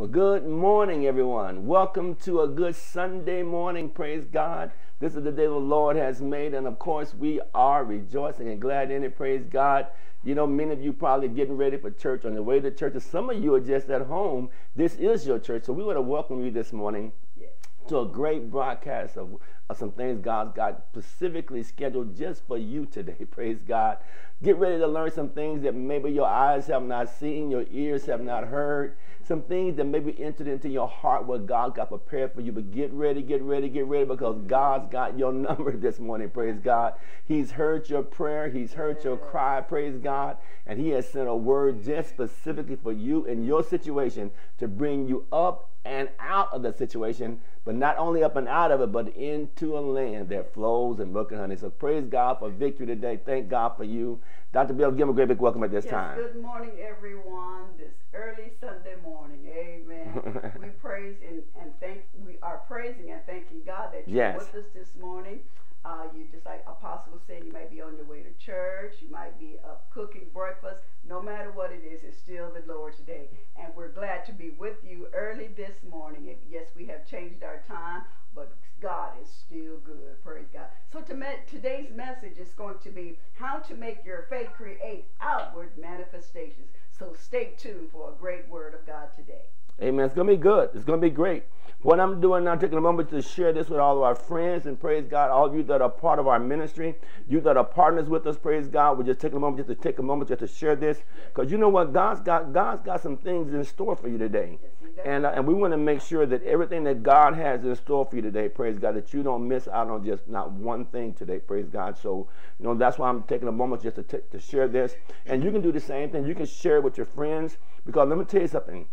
Well, good morning, everyone. Welcome to a good Sunday morning. Praise God. This is the day the Lord has made, and of course, we are rejoicing and glad in it. Praise God. You know, many of you probably getting ready for church on the way to church, and some of you are just at home. This is your church, so we want to welcome you this morning to a great broadcast of, of some things God's got specifically scheduled just for you today. Praise God. Get ready to learn some things that maybe your eyes have not seen, your ears have not heard some things that maybe entered into your heart what God got prepared for you. But get ready, get ready, get ready because God's got your number this morning. Praise God. He's heard your prayer, He's heard your cry. Praise God. And He has sent a word just specifically for you in your situation to bring you up and out of the situation, but not only up and out of it, but into a land that flows and milk and honey. So praise God for victory today. Thank God for you. Dr. Bev, give him a great big welcome at this yes, time. Good morning, everyone. This early Sunday morning. Amen. we praise and, and thank we are praising and thanking God that you're yes. with us this morning. Uh, you just like Apostle said, you might be on your way to church, you might be up cooking breakfast. No matter what it is, it's still the Lord's day. And we're glad to be with you early this morning. And yes, we have changed our time, but God is still good. Praise God. So to me, today's message is going to be how to make your faith create outward manifestations. So stay tuned for a great word of God today. Amen. It's going to be good. It's going to be great. What I'm doing now, taking a moment to share this with all of our friends and praise God, all of you that are part of our ministry, you that are partners with us, praise God. We're just taking a moment just to take a moment just to share this because you know what? God's got God's got some things in store for you today. And, uh, and we want to make sure that everything that God has in store for you today, praise God, that you don't miss out on just not one thing today, praise God. So, you know, that's why I'm taking a moment just to, t- to share this. And you can do the same thing. You can share it with your friends because let me tell you something.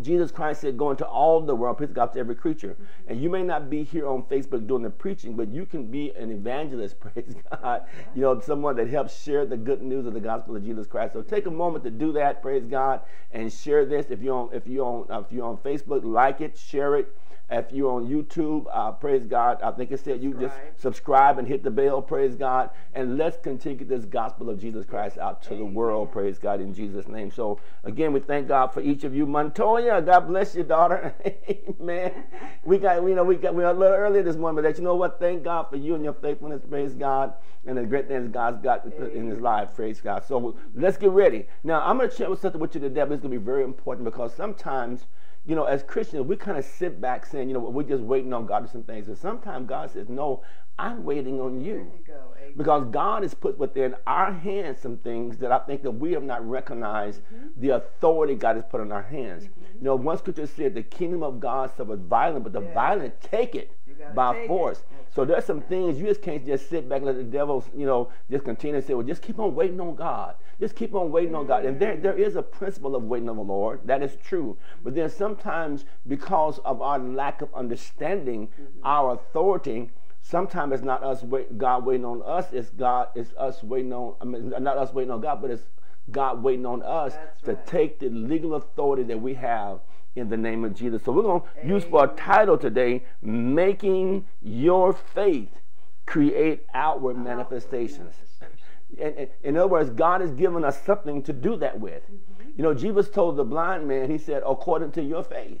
Jesus Christ said, Go into all the world, preach the gospel to every creature. Mm-hmm. And you may not be here on Facebook doing the preaching, but you can be an evangelist, praise God. You know, someone that helps share the good news of the gospel of Jesus Christ. So take a moment to do that, praise God, and share this. If you're on, if you're on, uh, if you're on Facebook, like it, share it. If you're on YouTube, uh, praise God. I think it said you just subscribe and hit the bell, praise God. And let's continue this gospel of Jesus Christ out to Amen. the world, praise God, in Jesus' name. So, again, we thank God for each of you. Montoya, God bless your daughter. Amen. We got, you know, we got, we were a little earlier this morning, but that, you know what? Thank God for you and your faithfulness, praise God, and the great things God's got Amen. in his life, praise God. So, let's get ready. Now, I'm going to share something with you today, but it's going to be very important because sometimes, you know, as Christians, we kind of sit back saying, you know, we're just waiting on God to some things. And sometimes God says, no, I'm waiting on you. you because God has put within our hands some things that I think that we have not recognized mm-hmm. the authority God has put in our hands. Mm-hmm. You know, one scripture said, the kingdom of God suffers violent, but the yeah. violent take it by force. So there's some things you just can't just sit back and let the devil, you know, just continue to say, well, just keep on waiting on God. Just keep on waiting on God. And there, there is a principle of waiting on the Lord. That is true. But then sometimes because of our lack of understanding mm-hmm. our authority, sometimes it's not us wait, God waiting on us. It's God. It's us waiting on. I mean, not us waiting on God, but it's God waiting on us That's to right. take the legal authority that we have in the name of Jesus. So we're going to use for a title today, Making Your Faith Create Outward Manifestations. And, in other words, God has given us something to do that with. Mm-hmm. You know, Jesus told the blind man, he said, according to your faith,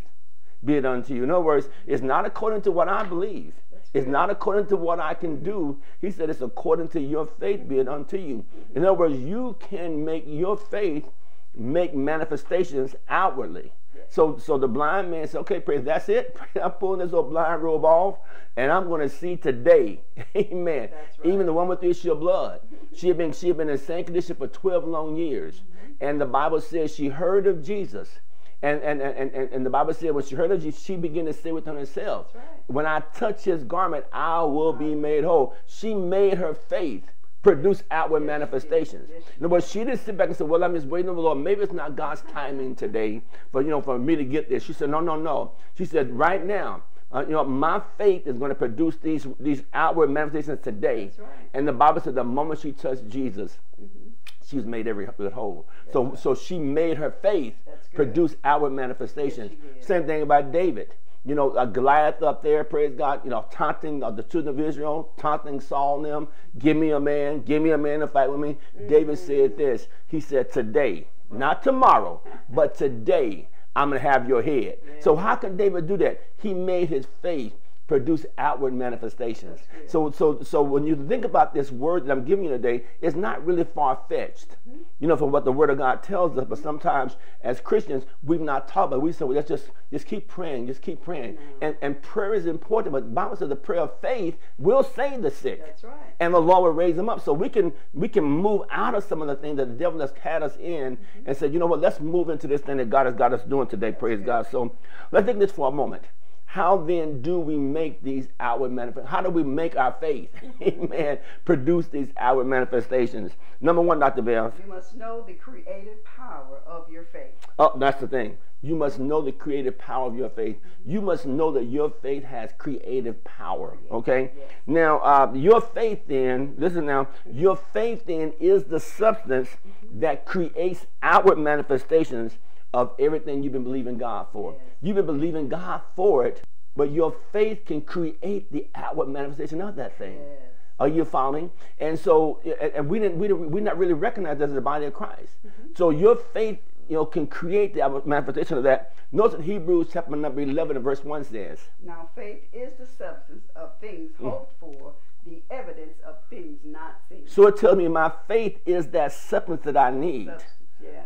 be it unto you. In other words, it's not according to what I believe. It's not according to what I can do. He said it's according to your faith be it unto you. In other words, you can make your faith make manifestations outwardly. So, so the blind man said, okay, praise, that's it. I'm pulling this old blind robe off, and I'm going to see today. Amen. Right. Even the one with the issue of blood. She had been, she had been in the same condition for 12 long years. Mm-hmm. And the Bible says she heard of Jesus. And, and, and, and, and the Bible said when she heard of Jesus, she began to say within herself, right. when I touch his garment, I will be made whole. She made her faith produce outward manifestations. Yes, yes, words, she didn't sit back and say, "Well, I'm just waiting on the Lord. Maybe it's not God's timing today for you know for me to get there." She said, "No, no, no." She said, "Right now." Uh, you know, my faith is going to produce these these outward manifestations today. Right. And the Bible said the moment she touched Jesus, mm-hmm. she was made every bit whole. so so she made her faith produce outward manifestations. Same thing about David you know, a Goliath up there, praise God, you know, taunting uh, the children of Israel, taunting Saul and them, give me a man, give me a man to fight with me. Mm-hmm. David said this, he said, today, not tomorrow, but today, I'm going to have your head. Yeah. So how can David do that? He made his faith produce outward manifestations. So, so, so when you think about this word that I'm giving you today, it's not really far fetched, mm-hmm. you know, from what the Word of God tells us. But sometimes, as Christians, we've not taught, but we say, well, let's just just keep praying, just keep praying, mm-hmm. and and prayer is important. But the Bible says the prayer of faith will save the sick, That's right. and the Lord will raise them up. So we can we can move out of some of the things that the devil has had us in, mm-hmm. and say, you know what, let's move into this thing that God has got us doing today. That's praise good. God. So let's think this for a moment. How then do we make these outward manifestations? How do we make our faith, amen, produce these outward manifestations? Number one, Dr. Bev. You must know the creative power of your faith. Oh, that's the thing. You must know the creative power of your faith. You must know that your faith has creative power. Okay? Yes. Now, uh, your faith then, listen now, your faith then is the substance that creates outward manifestations of everything you've been believing God for. Yes. You've been believing God for it, but your faith can create the outward manifestation of that thing. Yes. Are you following? And so, and we didn't, we didn't, we're not really recognized as the body of Christ. Mm-hmm. So your faith, you know, can create the manifestation of that. Notice that Hebrews chapter number 11 and verse 1 says. Now faith is the substance of things mm. hoped for, the evidence of things not seen. So it tells me my faith is that substance that I need. Substance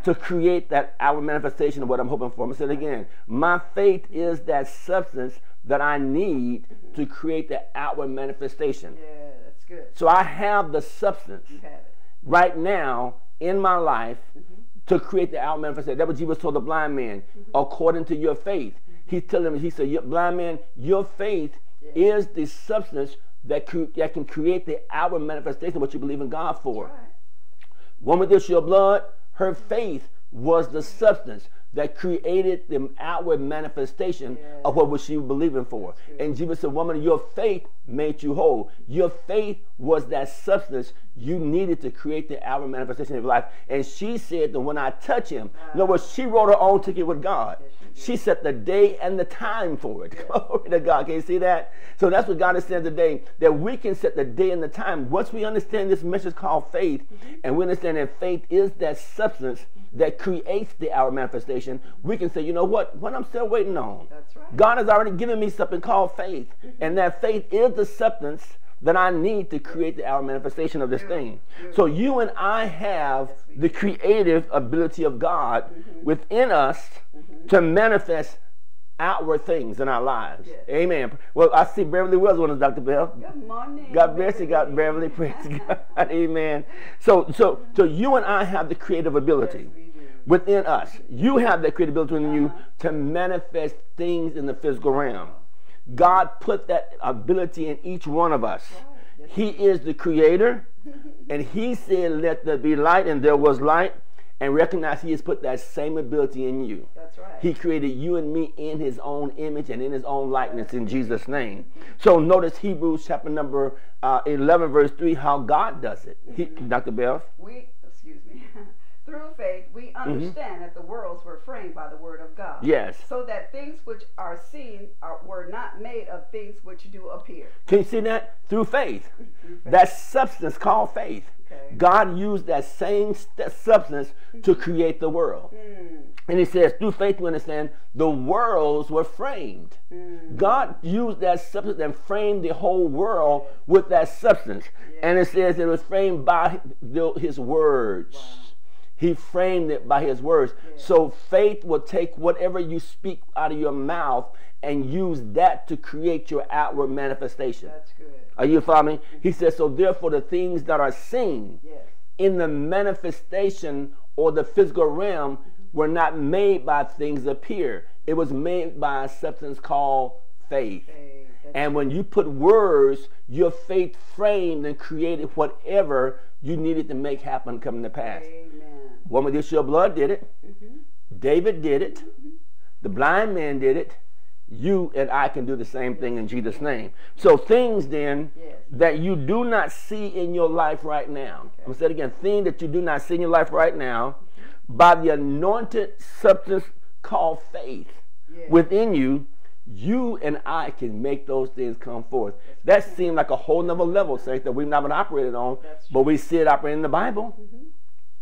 to create that outward manifestation of what I'm hoping for. I'm going to say it again. My faith is that substance that I need mm-hmm. to create the outward manifestation. Yeah, that's good. So I have the substance have right now in my life mm-hmm. to create the outward manifestation. That's what Jesus told the blind man. Mm-hmm. According to your faith, mm-hmm. he's telling him. He said, "Blind man, your faith yeah. is the substance that, cre- that can create the outward manifestation of what you believe in God for." Right. with this your blood her faith was the substance that created the outward manifestation yeah. of what was she believing for. And Jesus said, Woman, your faith made you whole. Your faith was that substance you needed to create the outward manifestation of life. And she said that when I touch him, wow. in other words, she wrote her own ticket with God. Yes, she set the day and the time for it. Glory to God. Can you see that? So that's what God is saying today, that we can set the day and the time. Once we understand this message called faith, mm-hmm. and we understand that faith is that substance that creates the outward manifestation, we can say, you know what? What I'm still waiting on. Right. God has already given me something called faith. Mm-hmm. And that faith is the substance that I need to create the outward manifestation of this thing. So you and I have the creative ability of God mm-hmm. within us mm-hmm. to manifest outward things in our lives. Yes. Amen. Well, I see Beverly Wells with us, Dr. Bev. Good morning. God bless you, God Beverly. Praise God. Amen. So so so you and I have the creative ability. Yes, within us. You have that creative ability within you to manifest things in the physical realm. God put that ability in each one of us. He is the creator, and He said, Let there be light, and there was light. And recognize He has put that same ability in you. That's right. He created you and me in His own image and in His own likeness in Jesus' name. So notice Hebrews chapter number uh, 11, verse 3, how God does it. He, Dr. Bev? We through faith, we mm-hmm. understand mm-hmm. that the worlds were framed by the word of God. Yes. So that things which are seen are, were not made of things which do appear. Can you see that? Through faith. Through faith. That substance called faith. Okay. God used that same st- substance to mm-hmm. create the world. Mm. And he says, through faith, we understand the worlds were framed. Mm. God used that substance and framed the whole world with that substance. Yeah. And it says it was framed by his words. Wow. He framed it by his words. Yeah. So faith will take whatever you speak out of your mouth and use that to create your outward manifestation. That's good. Are you following? Mm-hmm. He says, so therefore the things that are seen yes. in the manifestation or the physical realm mm-hmm. were not made by things appear. It was made by a substance called faith. faith. And when you put words, your faith framed and created whatever you needed to make happen come to pass. Amen. Woman with your blood did it. Mm-hmm. David did it. Mm-hmm. The blind man did it. You and I can do the same thing in Jesus' name. So things then yes. that you do not see in your life right now. Okay. I'm to say it again. Things that you do not see in your life right now by the anointed substance called faith yes. within you, you and I can make those things come forth. That's that seems like a whole nother level, saints, that we've not been operated on, but we see it operating in the Bible. Mm-hmm.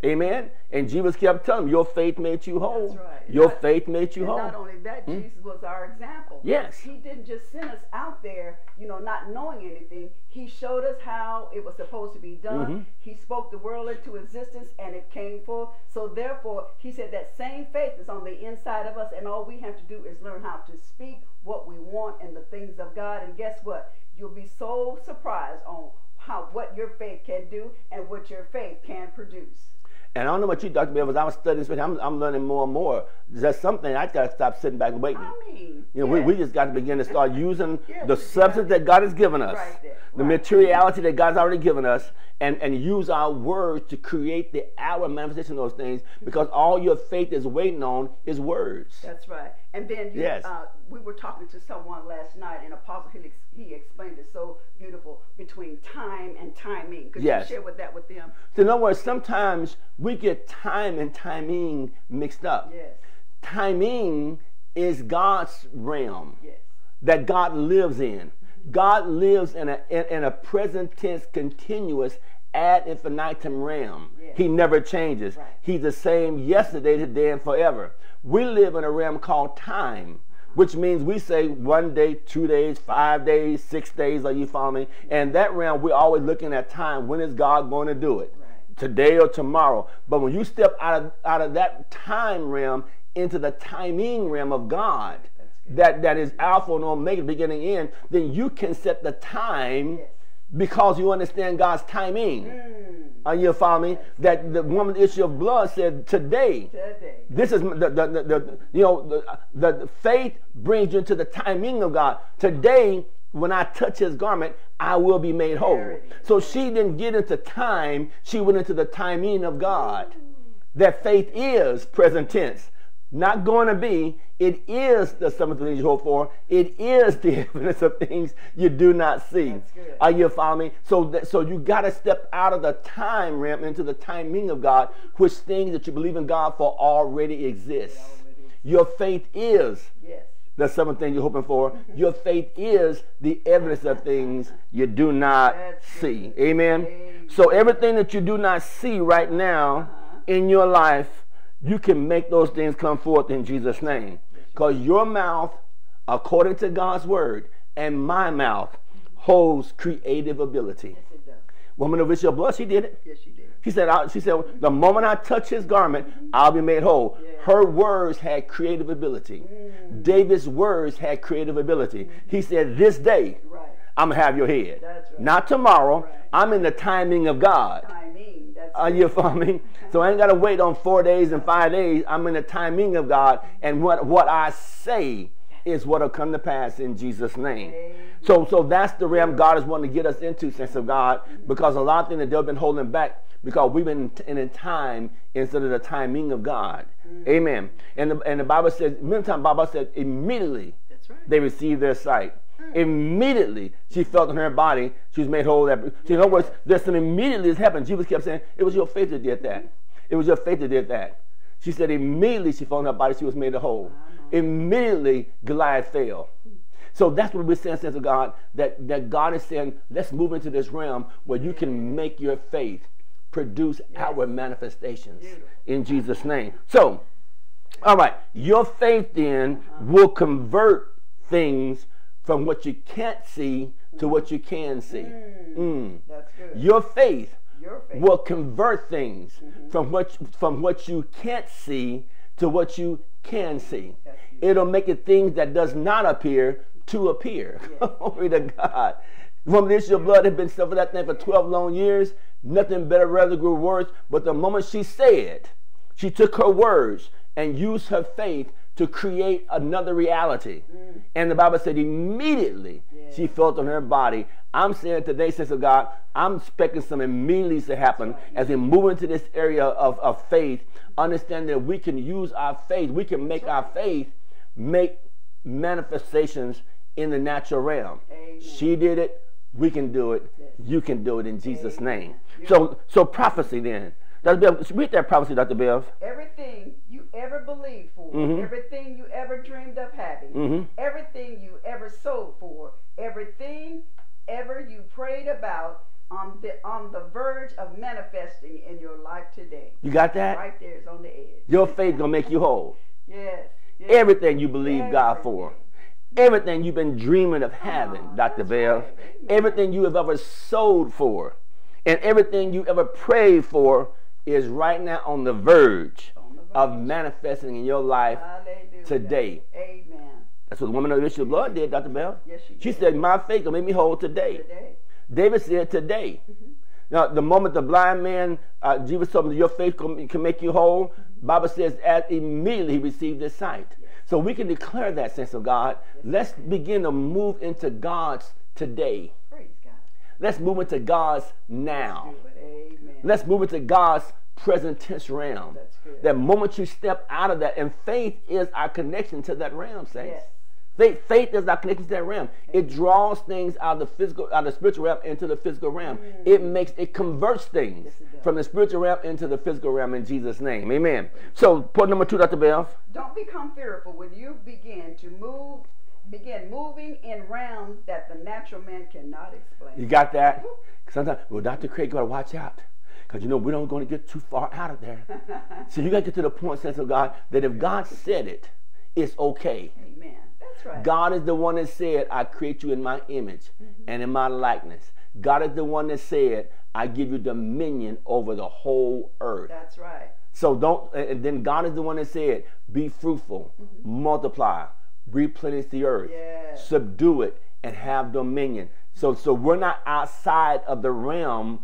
Amen. And Jesus kept telling him, Your faith made you whole. That's right. Your Not- faith made you whole. not only that, Jesus was our example. Yes. He didn't just send us out there, you know, not knowing anything. He showed us how it was supposed to be done. Mhm. He spoke the world into existence and it came forth. So therefore, he said that same faith is on the inside of us, and all we have to do is learn how to speak what we want and the things of God. And guess what? You'll be so surprised on how what your faith can do and what your faith can produce. And I don't know what you, Dr. Bev, as I was studying, this, I'm, I'm learning more and more. There's something I got to stop sitting back and waiting. I mean, You know, we, yeah. we just got to begin to start using Yeah, the substance that God has given us, Right there, the right. materiality that God's already given us, and, and use our words to create the outward manifestation of those things because all your faith is waiting on is words. That's right. And then you, Yes. uh, we were talking to someone last night, and Apostle he, he explained it so beautiful between time and timing. Could Yes. you share with that with them? So in other words, sometimes we get time and timing mixed up. Yes. Timing is God's realm. Yes. that God lives in. God lives in a in, in a present tense, continuous ad infinitum realm. Yes. He never changes. Right. He's the same yesterday, today, and forever. We live in a realm called time, which means we say one day, two days, five days, six days. Are you following me? And that realm, we're always looking at time. When is God going to do it? Right. Today or tomorrow. But when you step out of out of that time realm into the timing realm of God, that that is Alpha and Omega, beginning and end, then you can set the time Yes. because you understand God's timing. Mm, Are you follow me? That the woman issue of blood said today. today. This is the, the, the, the you know the, the, the faith brings you into the timing of God. Today, when I touch His garment, I will be made whole. There it is. So she didn't get into time; she went into the timing of God. That faith is present tense, not going to be. It is the some of things you hope for. It is the evidence of things you do not see. Are you following me? So that, so you got to step out of the time ramp into the timing of God, which things that you believe in God for already exist. Already. Your faith is Yes. The seventh thing you're hoping for. Your faith is the evidence of things you do not see. Amen. So everything that you do not see right now Uh-huh. in your life, you can make those things come forth in Jesus' name. Because your mouth, according to God's word, and my mouth holds creative ability. Yes, it does. Woman of Israel blood, she did it. Yes, you did. She said, I, she said, the moment I touch his garment, I'll be made whole. Yeah. Her words had creative ability. David's words had creative ability. He said, this day, Right. I'm going to have your head. Right. Not tomorrow. Right. I'm in the timing of God. Timing. Are uh, you following? So I ain't got to wait on four days and five days. I'm in the timing of God. And what, what I say is what will come to pass in Jesus' name. Amen. So, so that's the realm God is wanting to get us into, sense of God, because a lot of things that they've been holding back because we've been in a time instead of the timing of God. Mm. Amen. And the, and the Bible says, many times Bible said, immediately That's right. they received their sight. Mm. Immediately she felt in her body she was made whole. That so in other words, there's some immediately that happened. Jesus kept saying, "It was your faith that did that. It was your faith that did that." She said immediately she felt in her body she was made whole. Ah, immediately Goliath fell. So that's what we're saying, sense of God, that, that God is saying, let's move into this realm where you can make your faith produce outward manifestations Beautiful. in Jesus' name. So, all right, your faith then uh-huh. will convert things from what you can't see to what you can see. Mm. mm. That's good. Your faith Your faith. will convert things mm-hmm. from what from what you can't see to what you can see. It'll make it things that does not appear to appear. Glory to God. From this your blood had been suffering that thing for 12 long years. Nothing better rather grew worse. But the moment she said, she took her words and used her faith to create another reality. Mm. And the Bible said immediately she felt on her body. I'm saying today, sense of God, I'm expecting some immediately to happen as we move into this area of, of faith, Understand that we can use our faith, we can make our faith make manifestations in the natural realm. Amen. She did it, we can do it, you can do it in Jesus' name. So so prophecy then. Dr. Bev, read that prophecy, Dr. Bev. Everything you ever believed for, Mhm. everything you ever dreamed of having, Mhm. everything you ever sold for, everything ever you prayed about on the on the verge of manifesting in your life today. You got that? Right there is on the edge. Your faith gonna make you whole. Yes. yes. Everything you believe God for. Everything. You've been dreaming of having, Dr. Bev. Everything you have ever sold for. And everything you ever prayed for is right now on the verge of manifesting in your life Hallelujah. today. Amen. That's what the woman of the issue of blood did, Dr. Bev. Yes, she She said, My faith will make me whole today. Today. David said, Today. Mm-hmm. Now, the moment the blind man, uh, Jesus told him, Your faith can, can make you whole, Bible says, as immediately he received his sight. So we can declare that sense of God. Let's begin to move into God's today. Praise God. Let's move into God's now. Amen. Let's move into God's present tense realm. That's good. That moment you step out of that, and faith is our connection to that realm, saints. Yes. Faith, faith is our connection to that realm. It draws things out of the physical, out of the spiritual realm into the physical realm. It makes, it converts things Mm. Yes, it from the spiritual realm into the physical realm in Jesus' name. Amen. So, point number two, Dr. Bev. Don't become fearful when you begin to move, begin moving in realms that the natural man cannot explain. You got that? Sometimes, well, Dr. Craig, you got to watch out. Because you know, we don't going to get too far out of there. so you got to get to the point, sense of God, that if God said it, it's okay. Amen. Right. God is the one that said, I create you in my image mm-hmm. and in my likeness. God is the one that said, I give you dominion over the whole earth. That's right. So don't, and then God is the one that said, be fruitful, mm-hmm. multiply, replenish the earth, Yes. subdue it, and have dominion. So, so we're not outside of the realm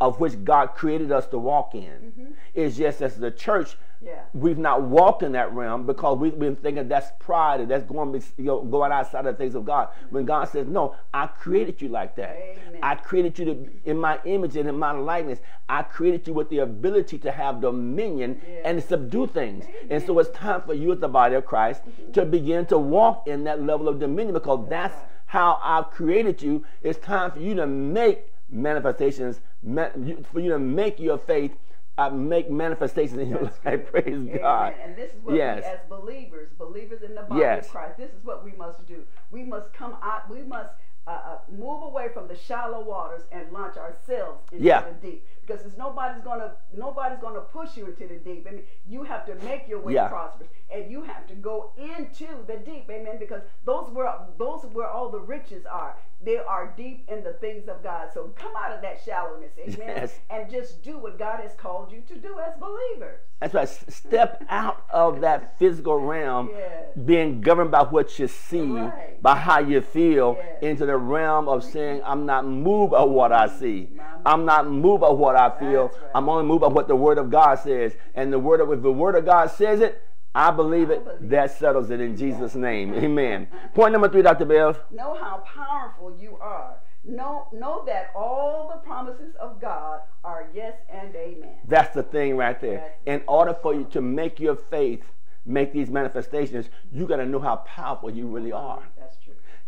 of which God created us to walk in. Mm-hmm. It's just as the church, Yeah. we've not walked in that realm because we've been thinking that's pride and that's going, you know, going outside of the things of God. When God says, "No, I created you like that. Amen. I created you to, in my image and in my likeness. I created you with the ability to have dominion and subdue things. And so it's time for you, as the body of Christ, mm-hmm. to begin to walk in that level of dominion because that's how I've created you. It's time for you to make manifestations, for you to make your faith uh, make manifestations in your life. That's good. Praise Amen. God. And this is what Yes. we, as believers, believers in the body Yes. of Christ, this is what we must do. We must come out. We must uh, uh, move away from the shallow waters and launch ourselves into Yeah. the deep. Because it's nobody's gonna nobody's gonna push you into the deep. I mean, you have to make your way Yeah. prosperous, and you have to go into the deep. Amen. Because those where those where all the riches are. They are deep in the things of God. So come out of that shallowness, amen, Yes. and just do what God has called you to do as believers. That's right. Step out of that physical realm, Yes. being governed by what you see, Right. by how you feel, Yes. into the realm of saying, I'm not moved by what I see. I'm not moved by what I feel. Right. I'm only moved by what the Word of God says. And the Word of, if the Word of God says it, I believe it. believe that settles it in Jesus' name. Amen. Point number three, Dr. Bev. Know how powerful you are. Know, know that all the promises of God are yes and amen. That's the thing right there. That's In order for you to make your faith make these manifestations, you got to know how powerful you really are. That's true.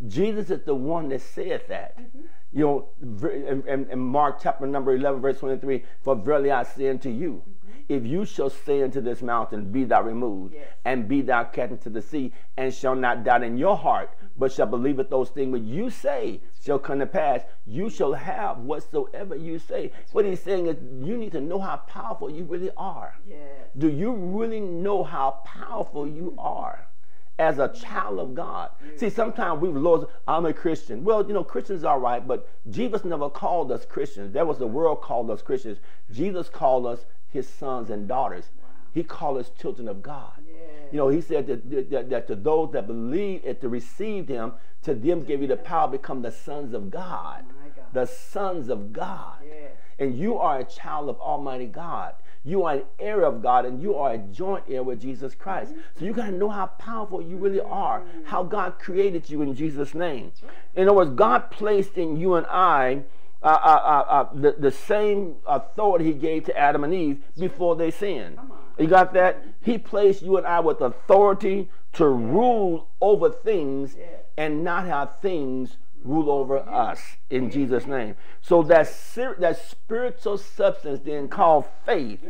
Jesus is the one that said that. Mm-hmm. You know, in, in- Mark chapter number 11, verse 23, for verily I say unto you, mm-hmm. if you shall say unto this mountain, be thou removed, Yes. and be thou cast into the sea, and shall not doubt in your heart, but shall believe that those things which you say shall come to pass, you shall have whatsoever you say. What he's saying is, you need to know how powerful you really are. Yes. Do you really know how powerful you are as a child of God? See, sometimes we've lost, I'm a Christian. Well, you know, Christians are right, but Jesus never called us Christians. That was the world called us Christians. Jesus called us his sons and daughters. He called us children of God. Yes. You know, he said that, that, that to those that believe and to receive him, to them give you the power to become the sons of God. God. The sons of God. Yes. And you are a child of Almighty God. You are an heir of God and you are a joint heir with Jesus Christ. So you got to know how powerful you really are, how God created you in Jesus' name. In other words, God placed in you and I uh, uh, uh, uh, the, the same authority He gave to Adam and Eve before they sinned. You got that? He placed you and I with authority to rule over things and not have things rule over us in Jesus' name. So that that spiritual substance then called faith,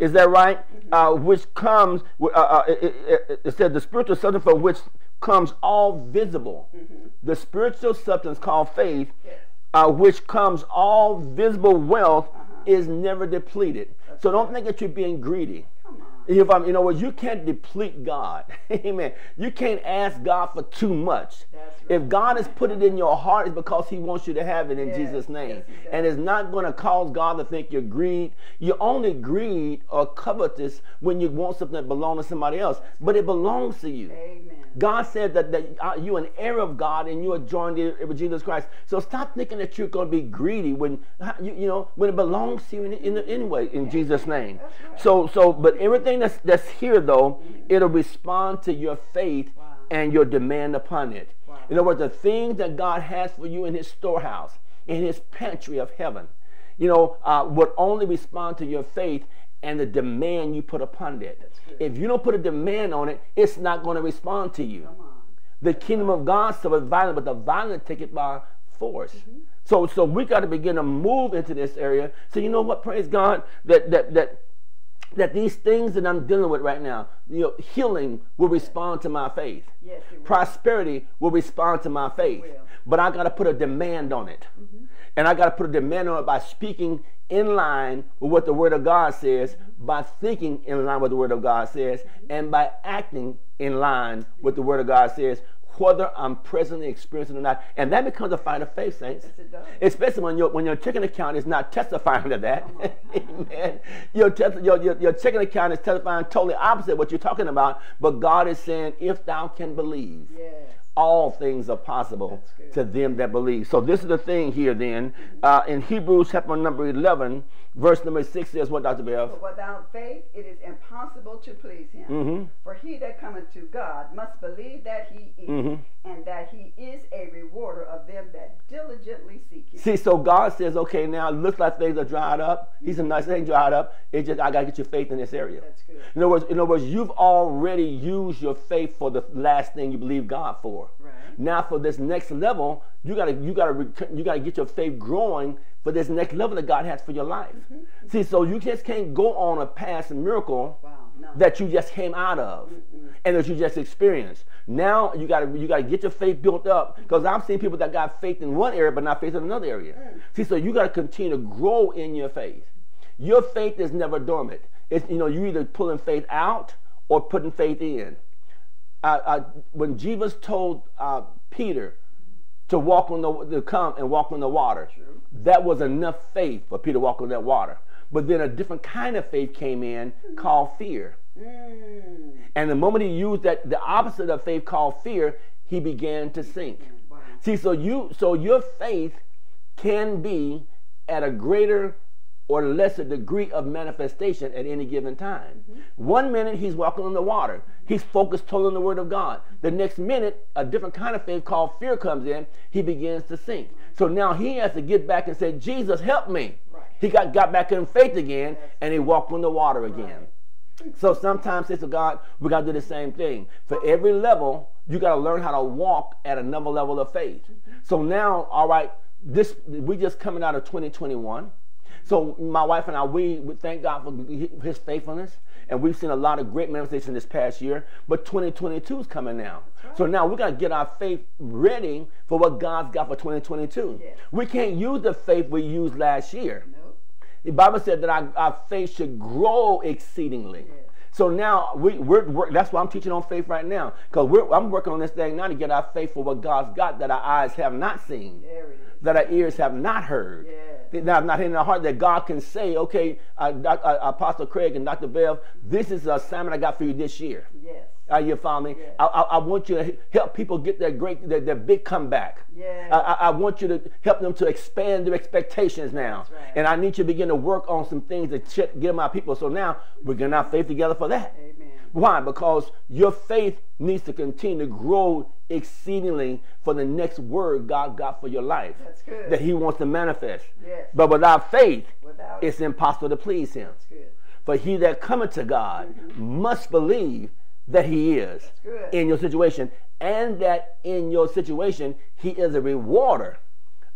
is that right? Uh, which comes, uh, uh, it, it- it said the spiritual substance for which comes all visible. The spiritual substance called faith uh, which comes all visible wealth, is never depleted. So don't think that you're being greedy. If I'm, you know what, you can't deplete God. Amen. You can't ask God for too much. Right. If God has put it in your heart, it's because He wants you to have it in Yes, Jesus' name. yes, and it's not going to cause God to think you're greed. You only greed or covetous when you want something that belongs to somebody else, but it belongs to you. Amen. God said that, that uh, you're an heir of God and you are joined with Jesus Christ. So stop thinking that you're going to be greedy when you, you know when it belongs to you in, in, anyway. In Jesus' name. So so but everything that's that's here though, it'll respond to your faith Wow. and your demand upon it. Wow. In other words, the things that God has for you in His storehouse, in His pantry of heaven, you know, uh, would only respond to your faith and the demand you put upon it. If you don't put a demand on it, it's not going to respond to you. The kingdom of God suffereth violent, but the violent take it by force. Mm-hmm. So, so we got to begin to move into this area. So you know what? Praise God that that that that these things that I'm dealing with right now, you know, healing will respond to my faith. Yes. Prosperity will respond to my faith. But I got to put a demand on it. Mm-hmm. And I got to put a demand on it by speaking in line with what the Word of God says, by thinking in line with the Word of God says, and by acting in line with the Word of God says, whether I'm presently experiencing it or not. And that becomes a fight of faith, saints. Yes, it does. Especially when your when your checking account is not testifying to that. Amen. Your, tes- your, your, your checking account is testifying totally opposite what you're talking about. But God is saying, if thou can believe, Yes. All things are possible to them that believe. So this is the thing here then. Uh, in Hebrews chapter number 11, verse number 6 says what, Dr. But without faith, it is impossible to please him. Mm-hmm. For he that cometh to God must believe that he is, Mhm. and that he is a rewarder of them that diligently seek him. See, so God says, okay, now it looks like things are dried up. He said, nice thing dried up. It just I gotta get your faith in this area. That's good. In other words, in other words, you've already used your faith for the last thing you believe God for. Right. Now for this next level, you gotta you gotta you gotta get your faith growing for this next level that God has for your life. See, so you just can't go on a past miracle Wow. No. that you just came out of and that you just experienced. Now you gotta you gotta get your faith built up because I've seen people that got faith in one area but not faith in another area. See, so you gotta continue to grow in your faith. Your faith is never dormant. It's you know you either pulling faith out or putting faith in. Uh, uh, when Jesus told uh, Peter to walk on the to come and walk on the water. That was enough faith for Peter to walk on that water. But then a different kind of faith came in called fear. Mm. And the moment he used that, the opposite of faith called fear, he began to sink. Wow. See, so you, so your faith can be at a greater or lesser degree of manifestation at any given time. One minute he's walking on the water. He's focused totally on the word of God. The next minute, a different kind of faith called fear comes in. He begins to sink. So now he has to get back and say, Jesus, help me. Right. He got, got back in faith again and he walked on the water again. So sometimes, says to God, we got to do the same thing. For every level, you got to learn how to walk at another level of faith. So now, all right, this we just coming out of 2021. So my wife and I, we, we thank God for His faithfulness, and we've seen a lot of great manifestation this past year. But 2022 is coming now. So now we got to get our faith ready for what God's got for 2022. Yes. We can't use the faith we used last year. Nope. The Bible said that our, our faith should grow exceedingly. So now we, we're, we're that's why I'm teaching on faith right now because I'm working on this thing now to get our faith for what God's got that our eyes have not seen, There it is. that our ears have not heard, Yes. Have not in our heart that God can say, okay, uh, Doc, uh, Apostle Craig and Dr. Bev, this is the assignment I got for you this year. Yes. Are you follow me? Yes. I, I, I want you to help people get their great, their, their big comeback. Yes. I, I want you to help them to expand their expectations now. Right. And I need you to begin to work on some things to ch- give my people. So now we're getting our faith together for that. Amen. Why? Because your faith needs to continue to grow exceedingly for the next word God got for your life That's good. that He wants to manifest. Yes. But without faith, Without it's impossible to please Him. For he that cometh to God mm-hmm. must believe that He is in your situation, and that in your situation He is a rewarder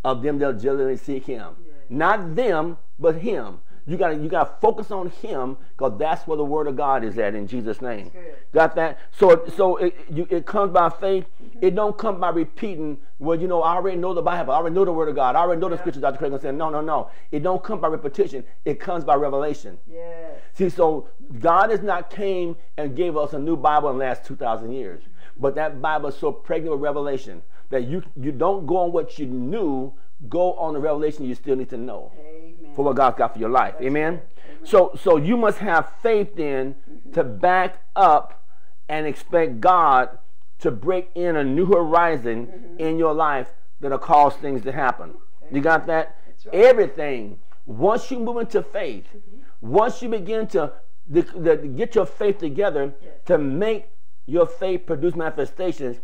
of them that diligently seek Him. Not them, but Him. You gotta you gotta focus on Him because that's where the Word of God is at in Jesus' name. Got that? So so it, you, it comes by faith. Mm-hmm. It don't come by repeating. Well, you know, I already know the Bible. I already know the Word of God. I already know the Scriptures. Dr. Craig said, no, no, no. It don't come by repetition. It comes by revelation. Yes. See, so God has not came and gave us a new Bible in the last 2,000 years. But that Bible is so pregnant with revelation that you, you don't go on what you knew, go on the revelation you still need to know Amen. For what God's got for your life. Amen? So, so you must have faith then to back up and expect God to break in a new horizon Mm-hmm. in your life that'll cause things to happen. You got that? Right. Everything. Once you move into faith, Mm-hmm. once you begin to the, the, get your faith together Yes. to make your faith produce manifestations,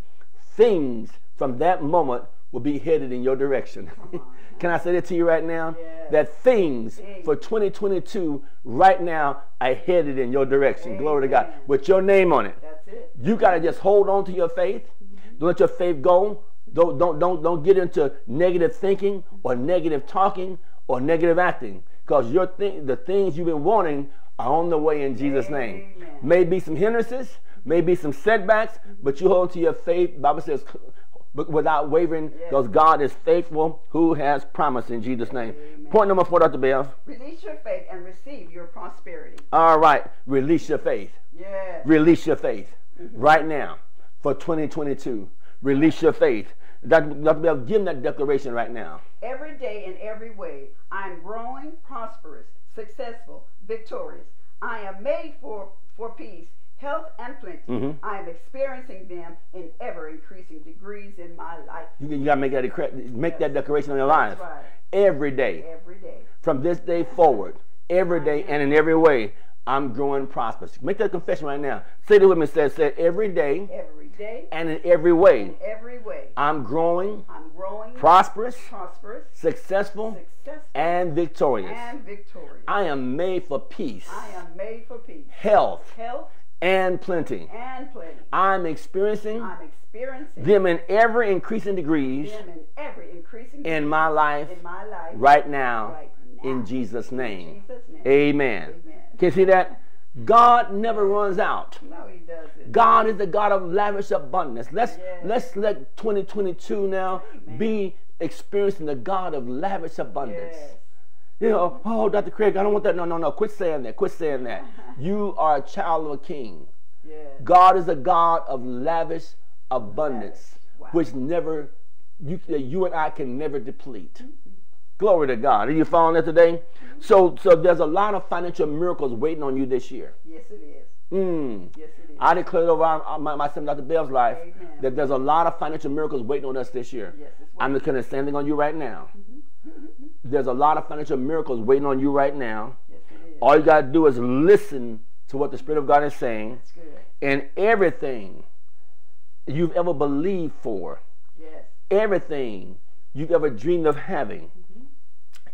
things from that moment will be headed in your direction. Can I say that to you right now? Yes. That things for 2022 right now are headed in your direction. Glory to God. With your name on it. That's it. You gotta just hold on to your faith. Mm-hmm. Don't let your faith go. Don't don't don't don't get into negative thinking or negative talking or negative acting. Because your thing the things you've been wanting are on the way in Jesus' name. Amen. Maybe some hindrances, maybe some setbacks, but you hold on to your faith. Bible says but without wavering, Yes. because God is faithful who has promised in Jesus' name. Amen. Point number four, Dr. Bev. Release your faith and receive your prosperity. All right, release your faith. Yes. Release your faith mm-hmm. right now for 2022. Release your faith. Dr. Bev, give him that declaration right now. Every day in every way, I am growing, prosperous, successful, victorious. I am made for, for peace, health, and plenty. Mhm. I am experiencing them in ever increasing degrees in my life. You, you gotta make that decre- make that declaration on your life right. every day Every day. from this day forward. Every day and in every way, I'm growing prosperous. Make that confession right now. Say it with me. Say, say every day Every day. and in every way, In every way. I'm growing, I'm growing, prosperous, prosperous, successful, successful, and victorious. and victorious. I am made for peace, I am made for peace, health, health, and plenty. and plenty. I'm experiencing I'm experiencing them in ever increasing degrees them in every increasing in my life in my life right now right now. in Jesus' name. Jesus' name. Amen. Amen. Can you see that? God never runs out. No, he doesn't. God is the God of lavish abundance. Let's Yes. let's let 2022 now Amen. be experiencing the God of lavish abundance. Yes. You know, oh, oh Dr. Craig, I don't want that. No, no, no. Quit saying that. Quit saying that. you are a child of a king. Yes. God is a God of lavish abundance, Wow. which never you you and I can never deplete. Mm-hmm. Glory to God. Are you following that today? Mm-hmm. So so there's a lot of financial miracles waiting on you this year. Yes, it is. Mm. Yes, it is. I declare over my, my son Dr. Bell's life Amen. that there's a lot of financial miracles waiting on us this year. Yes, I'm declaring the same thing on you right now. Mm-hmm. There's a lot of financial miracles waiting on you right now. yes, it is. All you got to do is listen to what the Spirit of God is saying and everything you've ever believed for, Yes. everything you've ever dreamed of having, mm-hmm.